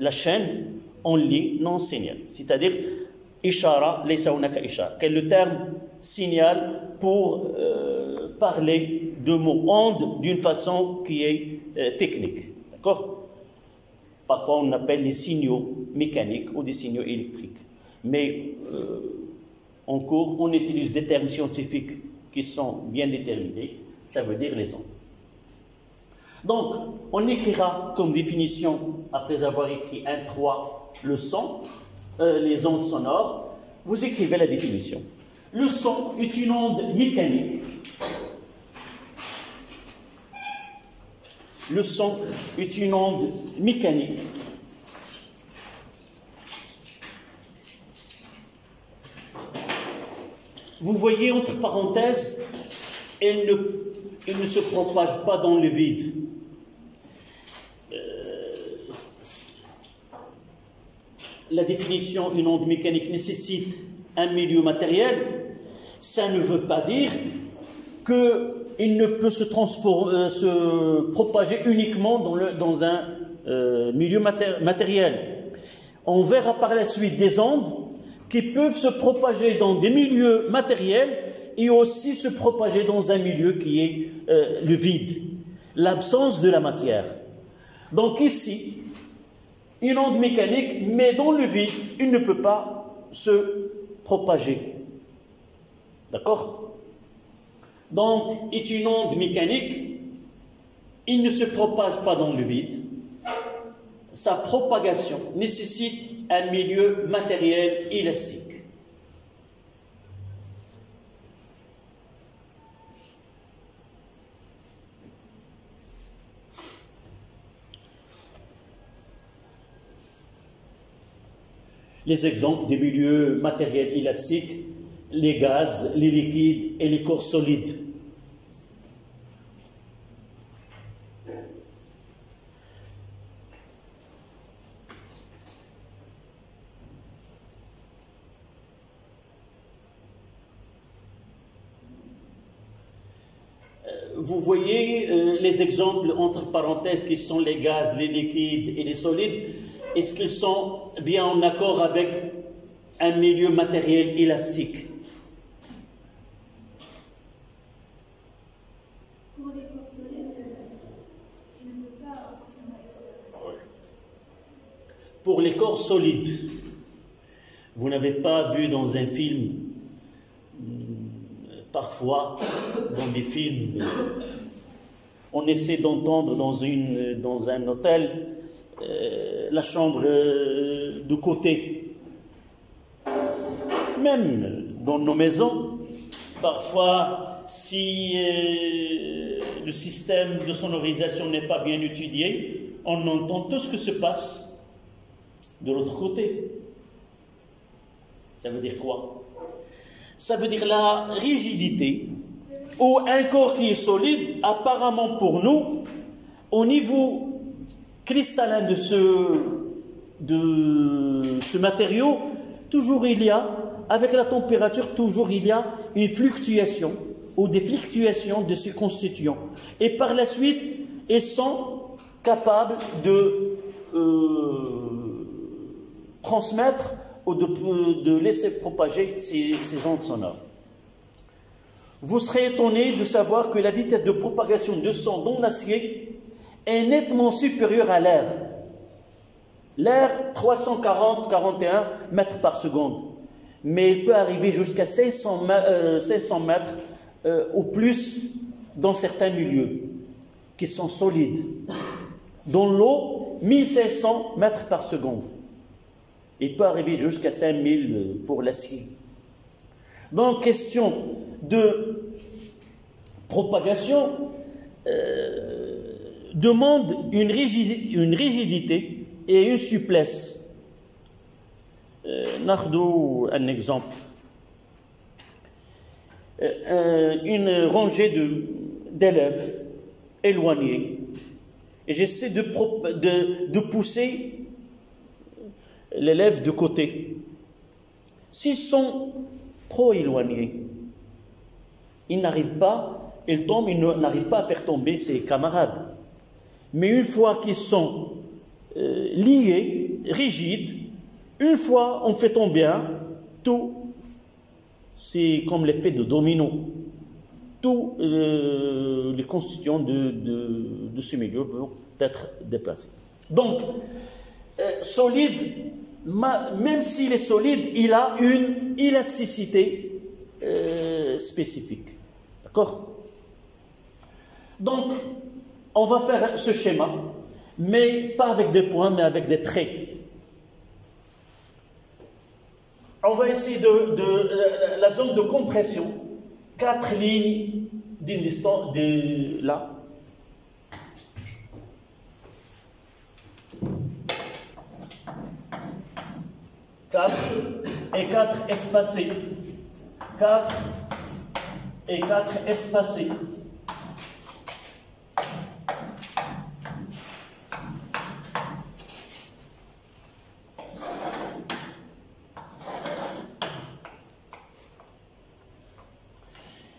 A: la chaîne, on lit non signal. C'est-à-dire ishara laysa ishara. Quel est le terme signal pour euh, parler de mots ondes d'une façon qui est euh, technique. D'accord? Parfois on appelle les signaux mécaniques ou des signaux électriques. Mais euh, en cours, on utilise des termes scientifiques qui sont bien déterminés, ça veut dire les ondes. Donc, on écrira comme définition, après avoir écrit 1, 3, le son, les ondes sonores, vous écrivez la définition. Le son est une onde mécanique. Le son est une onde mécanique. Vous voyez entre parenthèses, elle ne, se propage pas dans le vide. Euh, la définition une onde mécanique nécessite un milieu matériel ça ne veut pas dire qu'il ne peut se, euh, se, propager uniquement dans un euh, milieu matériel. On verra par la suite des ondes qui peuvent se propager dans des milieux matériels et aussi se propager dans un milieu qui est euh, le vide, l'absence de la matière. Donc ici, une onde mécanique, mais dans le vide, il ne peut pas se propager. D'accord? Donc, est une onde mécanique, il ne se propage pas dans le vide. Sa propagation nécessite un milieu matériel élastique. Les exemples des milieux matériels élastiques les gaz, les liquides et les corps solides. Euh, vous voyez euh, les exemples entre parenthèses qui sont les gaz, les liquides et les solides. Est-ce qu'ils sont bien en accord avec un milieu matériel élastique? Pour les corps solides. Vous n'avez pas vu dans un film, parfois dans des films, on essaie d'entendre dans, dans un hôtel euh, la chambre euh, de côté. Même dans nos maisons, parfois, si euh, le système de sonorisation n'est pas bien étudié, on entend tout ce que se passe de l'autre côté. Ça veut dire quoi? Ça veut dire la rigidité ou un corps qui est solide, apparemment pour nous, au niveau cristallin de ce, de ce matériau, toujours il y a, avec la température, toujours il y a une fluctuation ou des fluctuations de ces constituants. Et par la suite, ils sont capables de euh, transmettre de, laisser propager ces, ondes sonores. Vous serez étonné de savoir que la vitesse de propagation de son dans l'acier est nettement supérieure à l'air. L'air, 340-41 mètres par seconde. Mais il peut arriver jusqu'à 500, mètres euh, ou plus dans certains milieux qui sont solides. Dans l'eau, 1500 mètres par seconde. Il peut arriver jusqu'à 5000 pour l'acier. Donc, question de propagation euh, demande une, rigidité et une souplesse. Euh, un exemple. Euh, une rangée d'élèves éloignés et j'essaie de, pousser l'élève de côté. S'ils sont trop éloignés, ils n'arrivent pas, ils tombent, ils n'arrivent pas à faire tomber ses camarades. Mais une fois qu'ils sont euh, liés, rigides, une fois on fait tomber un, tout, c'est comme l'effet de domino. Tous euh, les constituants de, de, ce milieu vont être déplacés. Donc, euh, solide, même s'il est solide, il a une élasticité spécifique. D'accord? Donc, on va faire ce schéma, mais pas avec des points, mais avec des traits. On va essayer de, la zone de compression, quatre lignes d'une distance de là. Quatre et quatre espacés. Quatre et 4 espacés.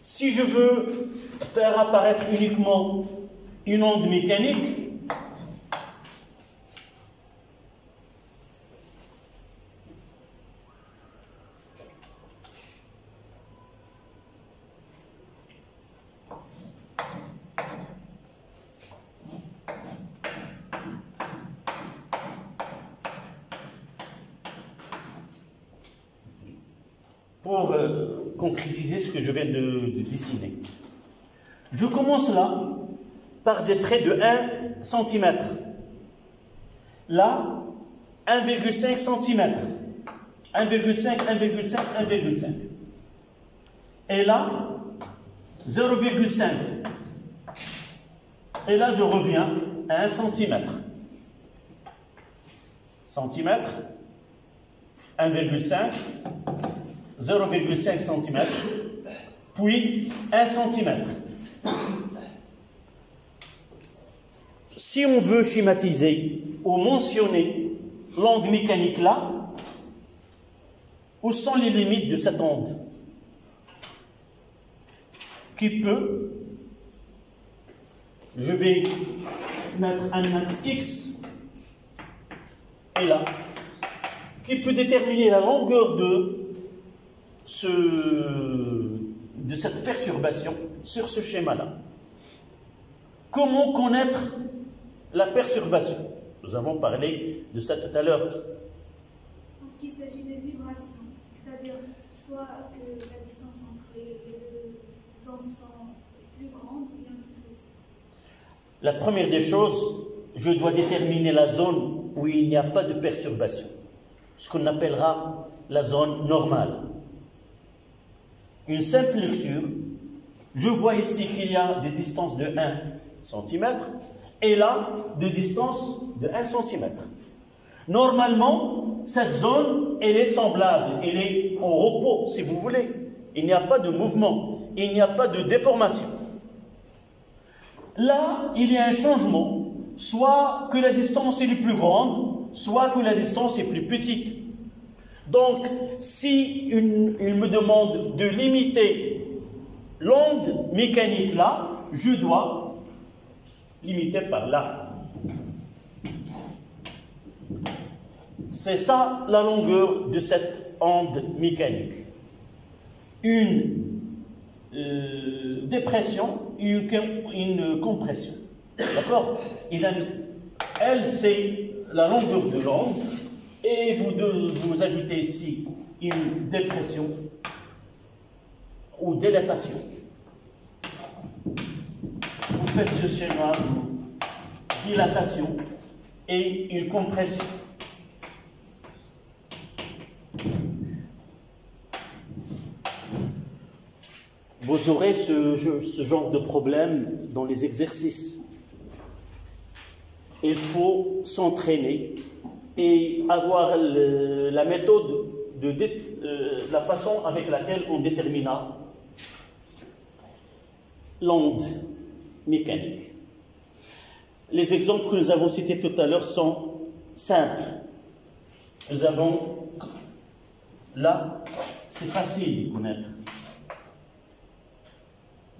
A: Si je veux faire apparaître uniquement une onde mécanique, ce que je viens Je commence là par des traits de 1 cm. Là, 1,5 cm. 1,5, 1,5, 1,5. Et là, 0,5. Et là, je reviens à 1 cm. Centimètre, 1,5, 0,5 cm, puis 1 cm. Si on veut schématiser ou mentionner l'onde mécanique là, où sont les limites de cette onde Qui peut, je vais mettre un axe X, et là, qui peut déterminer la longueur de ce de cette perturbation sur ce schéma-là. Comment connaître la perturbation? Nous avons parlé de ça tout à l'heure.
B: Parce qu'il s'agit de vibrations, c'est-à-dire soit que la distance entre les deux zones sont plus grande ou bien plus petite.
A: La première des choses, je dois déterminer la zone où il n'y a pas de perturbation, ce qu'on appellera la zone normale une simple lecture, je vois ici qu'il y a des distances de 1 cm et là, de distance de 1 cm. Normalement, cette zone, elle est semblable, elle est en repos, si vous voulez. Il n'y a pas de mouvement, il n'y a pas de déformation. Là, il y a un changement, soit que la distance est plus grande, soit que la distance est plus petite. Donc, si il me demande de limiter l'onde mécanique là, je dois limiter par là. C'est ça la longueur de cette onde mécanique. Une euh, dépression et une, compression. D'accord? Elle, c'est la longueur de l'onde et vous, vous ajoutez ici une dépression ou dilatation. Vous faites ce schéma dilatation et une compression. Vous aurez ce, genre de problème dans les exercices. Il faut s'entraîner et avoir la méthode de, euh, la façon avec laquelle on détermina l'onde mécanique. Les exemples que nous avons cités tout à l'heure sont simples. Nous avons là, c'est facile de connaître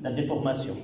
A: la déformation.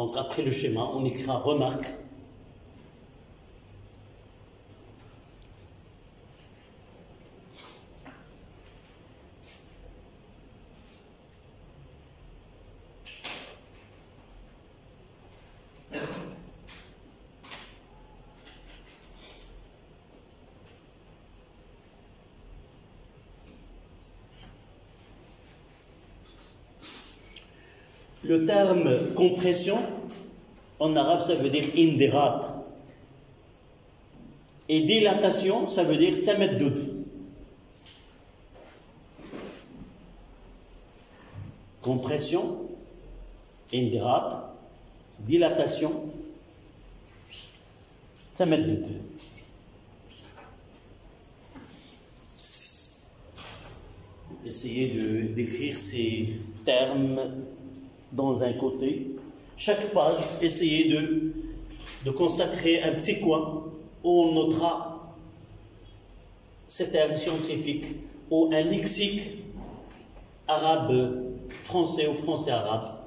A: Donc après le schéma, on écrit remarque Le terme compression, en arabe, ça veut dire indirat. Et dilatation, ça veut dire tameddud. Compression, indirat, dilatation, tameddud. Essayez de décrire ces termes dans un côté. Chaque page, essayez de, consacrer un petit coin où on notera cet terme scientifique ou un lexique arabe français ou français arabe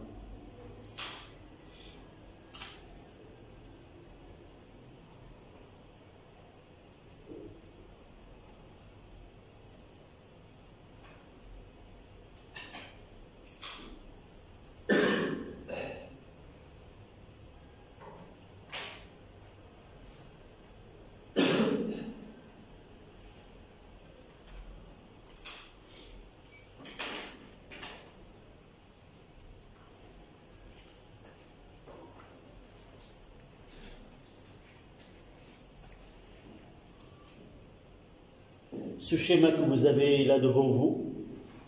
A: ce schéma que vous avez là devant vous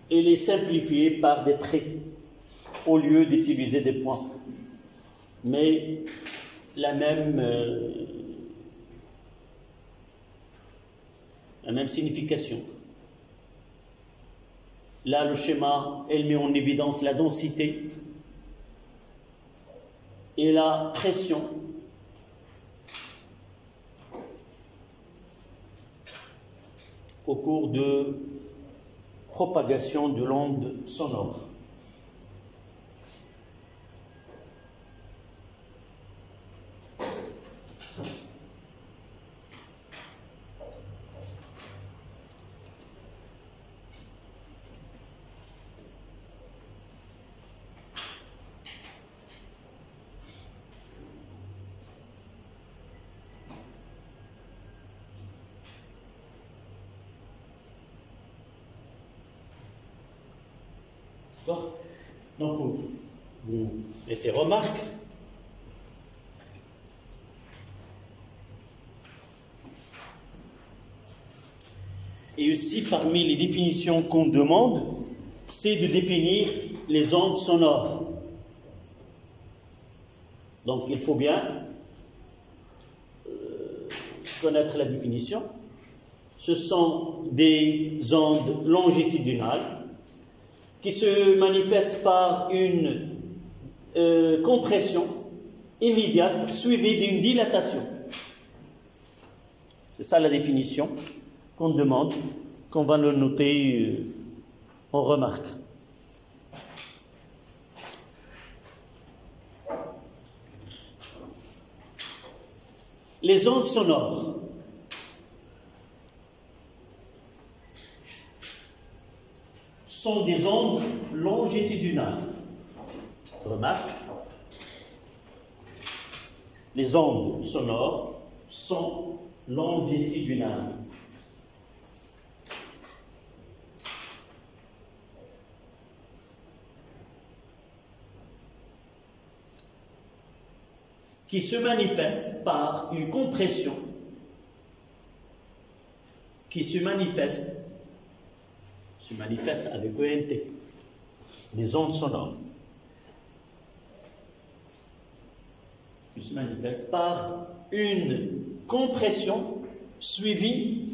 A: et les simplifier par des traits au lieu d'utiliser des points. Mais la même, euh, la même signification. Là, le schéma, elle met en évidence la densité et la pression au cours de propagation de l'onde sonore. et remarque Et aussi, parmi les définitions qu'on demande, c'est de définir les ondes sonores. Donc, il faut bien euh, connaître la définition. Ce sont des ondes longitudinales qui se manifestent par une euh, compression immédiate suivie d'une dilatation. C'est ça la définition qu'on demande, qu'on va le noter euh, en remarque. Les ondes sonores. sont des ondes longitudinales. Remarque, les ondes sonores sont longitudinales. qui se manifestent par une compression qui se manifeste se manifeste avec ENT, des ondes sonores. Manifeste par une compression suivie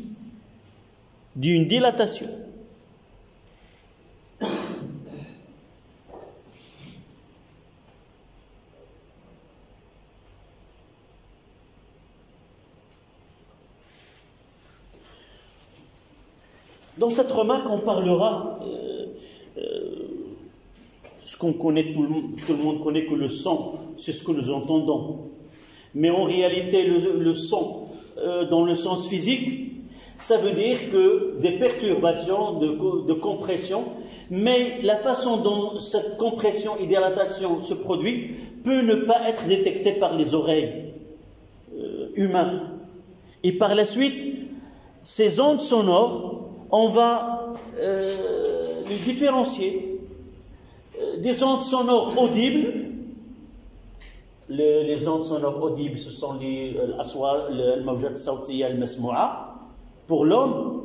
A: d'une dilatation. Dans cette remarque, on parlera, euh, ce qu'on connaît, tout le, monde connaît que le son, c'est ce que nous entendons. Mais en réalité, le, son, euh, dans le sens physique, ça veut dire que des perturbations de, compression, mais la façon dont cette compression et dilatation se produit peut ne pas être détectée par les oreilles humaines. Et par la suite, ces ondes sonores on va euh, les différencier euh, des ondes sonores audibles. Les, ondes sonores audibles, ce sont les Pour l'homme,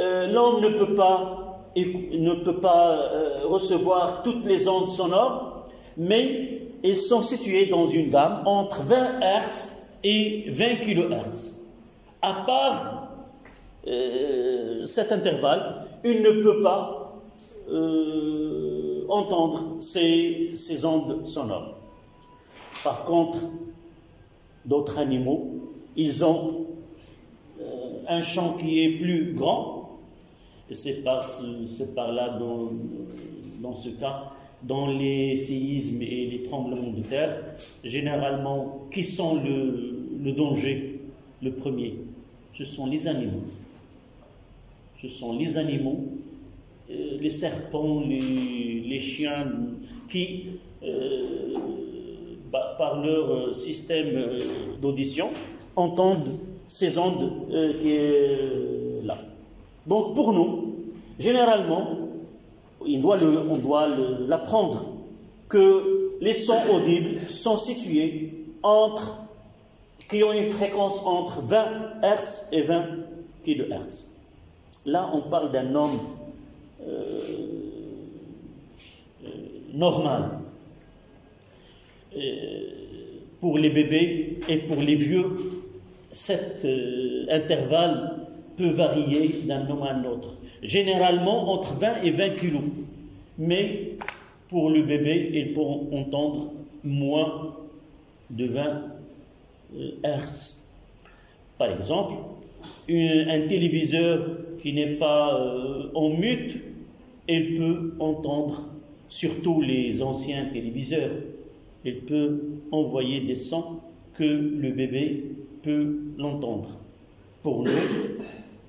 A: euh, l'homme ne peut pas, ne peut pas recevoir toutes les ondes sonores, mais elles sont situées dans une gamme entre 20 Hz et 20 kHz. À part euh, cet intervalle, il ne peut pas euh, entendre ces, ondes sonores. Par contre, d'autres animaux, ils ont euh, un champ qui est plus grand, et c'est par, par, là, dans, ce cas, dans les séismes et les tremblements de terre, généralement, qui sont le danger le premier? Ce sont les animaux ce sont les animaux, euh, les serpents, les, chiens, qui, euh, par leur euh, système d'audition, entendent ces ondes là. Donc pour nous, généralement, doit on doit l'apprendre que les sons audibles sont situés entre, qui ont une fréquence entre 20 Hz et 20 kHz. Là, on parle d'un homme euh, euh, normal. pour les bébés et pour les vieux, cet euh, intervalle peut varier d'un homme à un autre. Généralement entre 20 et 20 kilos. Mais pour le bébé, il peut entendre moins de 20 Hz. Par exemple, un téléviseur qui n'est pas euh, en mute, il peut entendre, surtout les anciens téléviseurs, il peut envoyer des sons que le bébé peut l'entendre. Pour nous,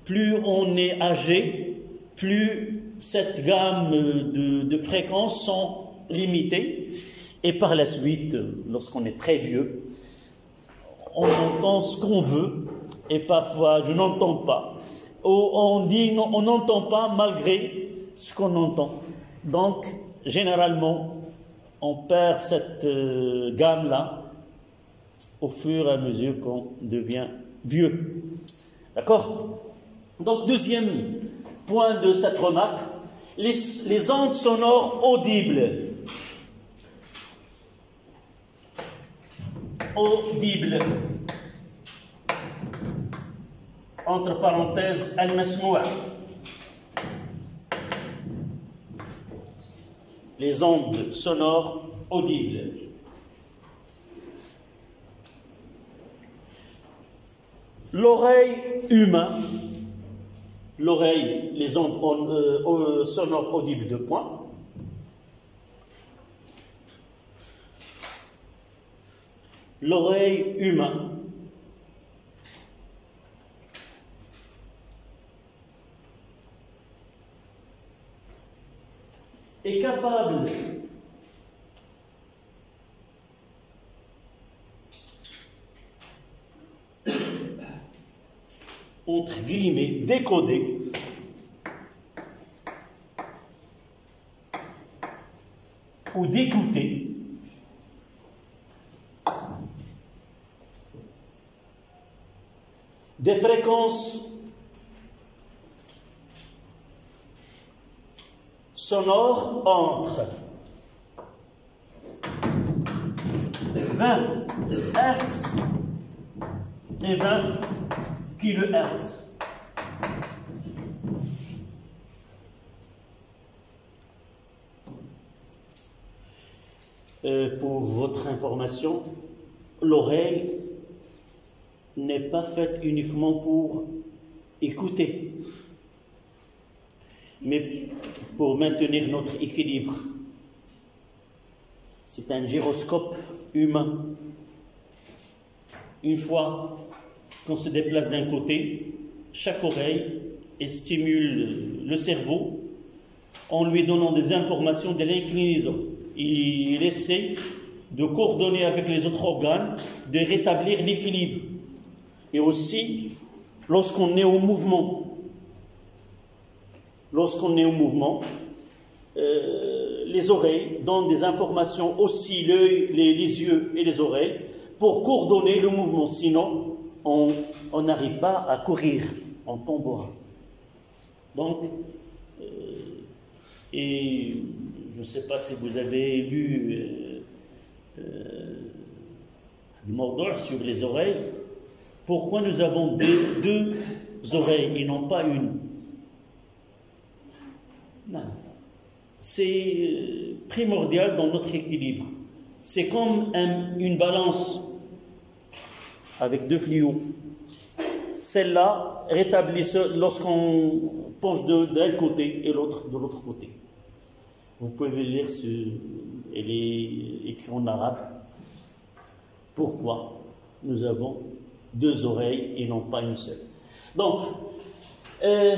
A: plus on est âgé, plus cette gamme de, fréquences sont limitées. Et par la suite, lorsqu'on est très vieux, on entend ce qu'on veut et parfois je n'entends pas. Ou on dit on n'entend pas malgré ce qu'on entend. Donc, généralement, on perd cette euh, gamme-là au fur et à mesure qu'on devient vieux. D'accord? Donc, deuxième point de cette remarque, les, ondes sonores audibles. Audibles. Entre parenthèses, al-masmoua. Les ondes sonores audibles. L'oreille humaine, l'oreille, les ondes euh, sonores audibles de point, l'oreille humaine est capable entre guillemets, décoder ou d'écouter des fréquences sonores entre 20 Hz et 20 kHz. Euh, pour votre information, l'oreille n'est pas faite uniquement pour écouter, mais pour maintenir notre équilibre. C'est un gyroscope humain. Une fois qu'on se déplace d'un côté, chaque oreille et stimule le cerveau en lui donnant des informations de l'inclinaison. Il essaie de coordonner avec les autres organes, de rétablir l'équilibre. Et aussi, lorsqu'on est au mouvement, lorsqu'on est au mouvement, euh, les oreilles donnent des informations aussi, les, yeux et les oreilles, pour coordonner le mouvement. Sinon, on n'arrive pas à courir, on tombera. Donc, euh, et je ne sais pas si vous avez lu euh, euh, sur les oreilles. Pourquoi nous avons deux oreilles et non pas une? Non. C'est euh, primordial dans notre équilibre. C'est comme une balance avec deux fluos. Celle-là rétablit lorsqu'on penche d'un côté et l'autre de l'autre côté. Vous pouvez lire, ce, elle est écrite en arabe. Pourquoi nous avons deux oreilles et non pas une seule? Donc, euh,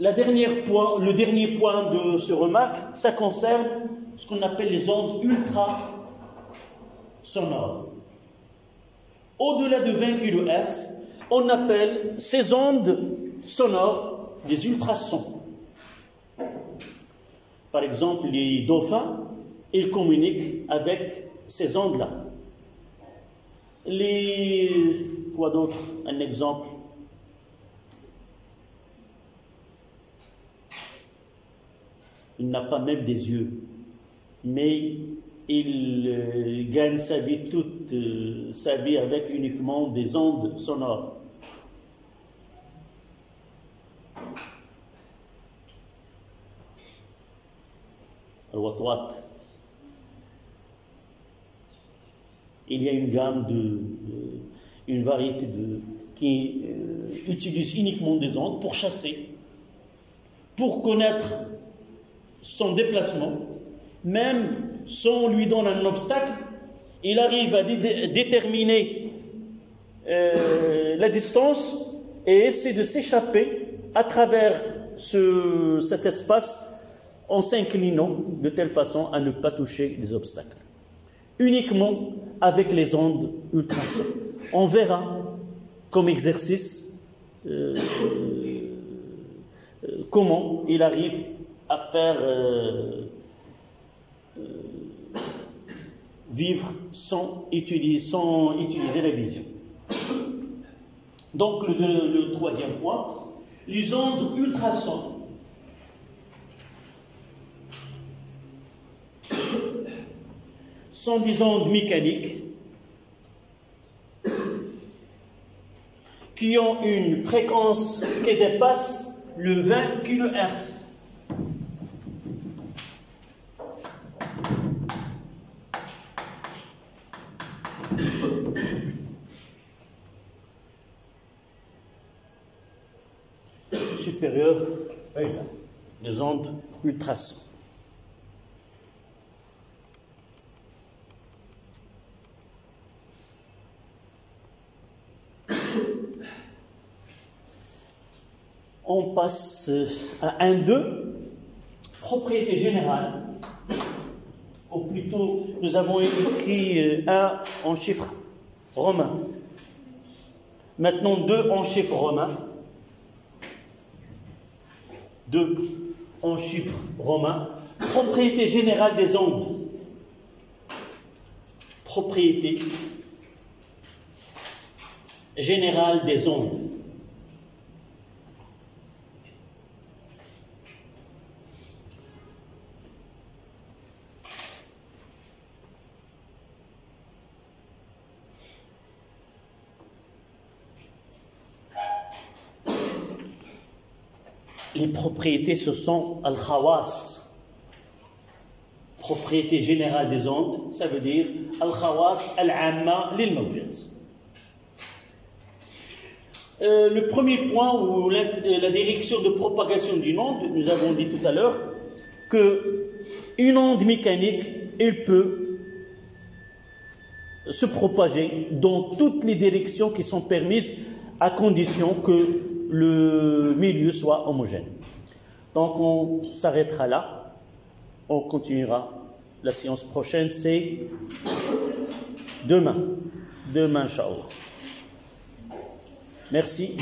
A: le dernier point de ce remarque, ça concerne ce qu'on appelle les ondes ultra sonores au-delà de 20 kHz, on appelle ces ondes sonores des ultrasons. Par exemple, les dauphins, ils communiquent avec ces ondes-là. Les. Quoi d'autre? Un exemple. Il n'a pas même des yeux, mais il euh, gagne sa vie, toute euh, sa vie avec uniquement des ondes sonores. Il y a une gamme de, une variété de qui euh, utilise uniquement des ondes pour chasser, pour connaître son déplacement, même si on lui donne un obstacle, il arrive à déterminer euh, la distance et essaie de s'échapper à travers cet espace en s'inclinant de telle façon à ne pas toucher les obstacles. Uniquement avec les ondes ultrasons. On verra comme exercice euh, euh, comment il arrive à faire vivre sans utiliser, sans utiliser la vision. Donc le, le troisième point, les ondes ultrasons sont des ondes mécaniques qui ont une fréquence qui dépasse le 20 kHz. Supérieur des ondes ultrasons. on passe à 1-2, propriété générale, ou plutôt nous avons écrit 1 euh, en chiffre romain. Maintenant 2 en chiffre romain. 2 en chiffre romain. Propriété générale des ondes. Propriété générale des ondes. Les propriétés, ce sont al-khawas, propriété générale des ondes, ça veut dire al-khawas al-amma lil euh, le premier point, ou la, la, direction de propagation d'une onde, nous avons dit tout à l'heure que une onde mécanique, elle peut se propager dans toutes les directions qui sont permises à condition que le milieu soit homogène. Donc on s'arrêtera là. On continuera. La séance prochaine, c'est demain. Demain, Inch'Allah. Merci.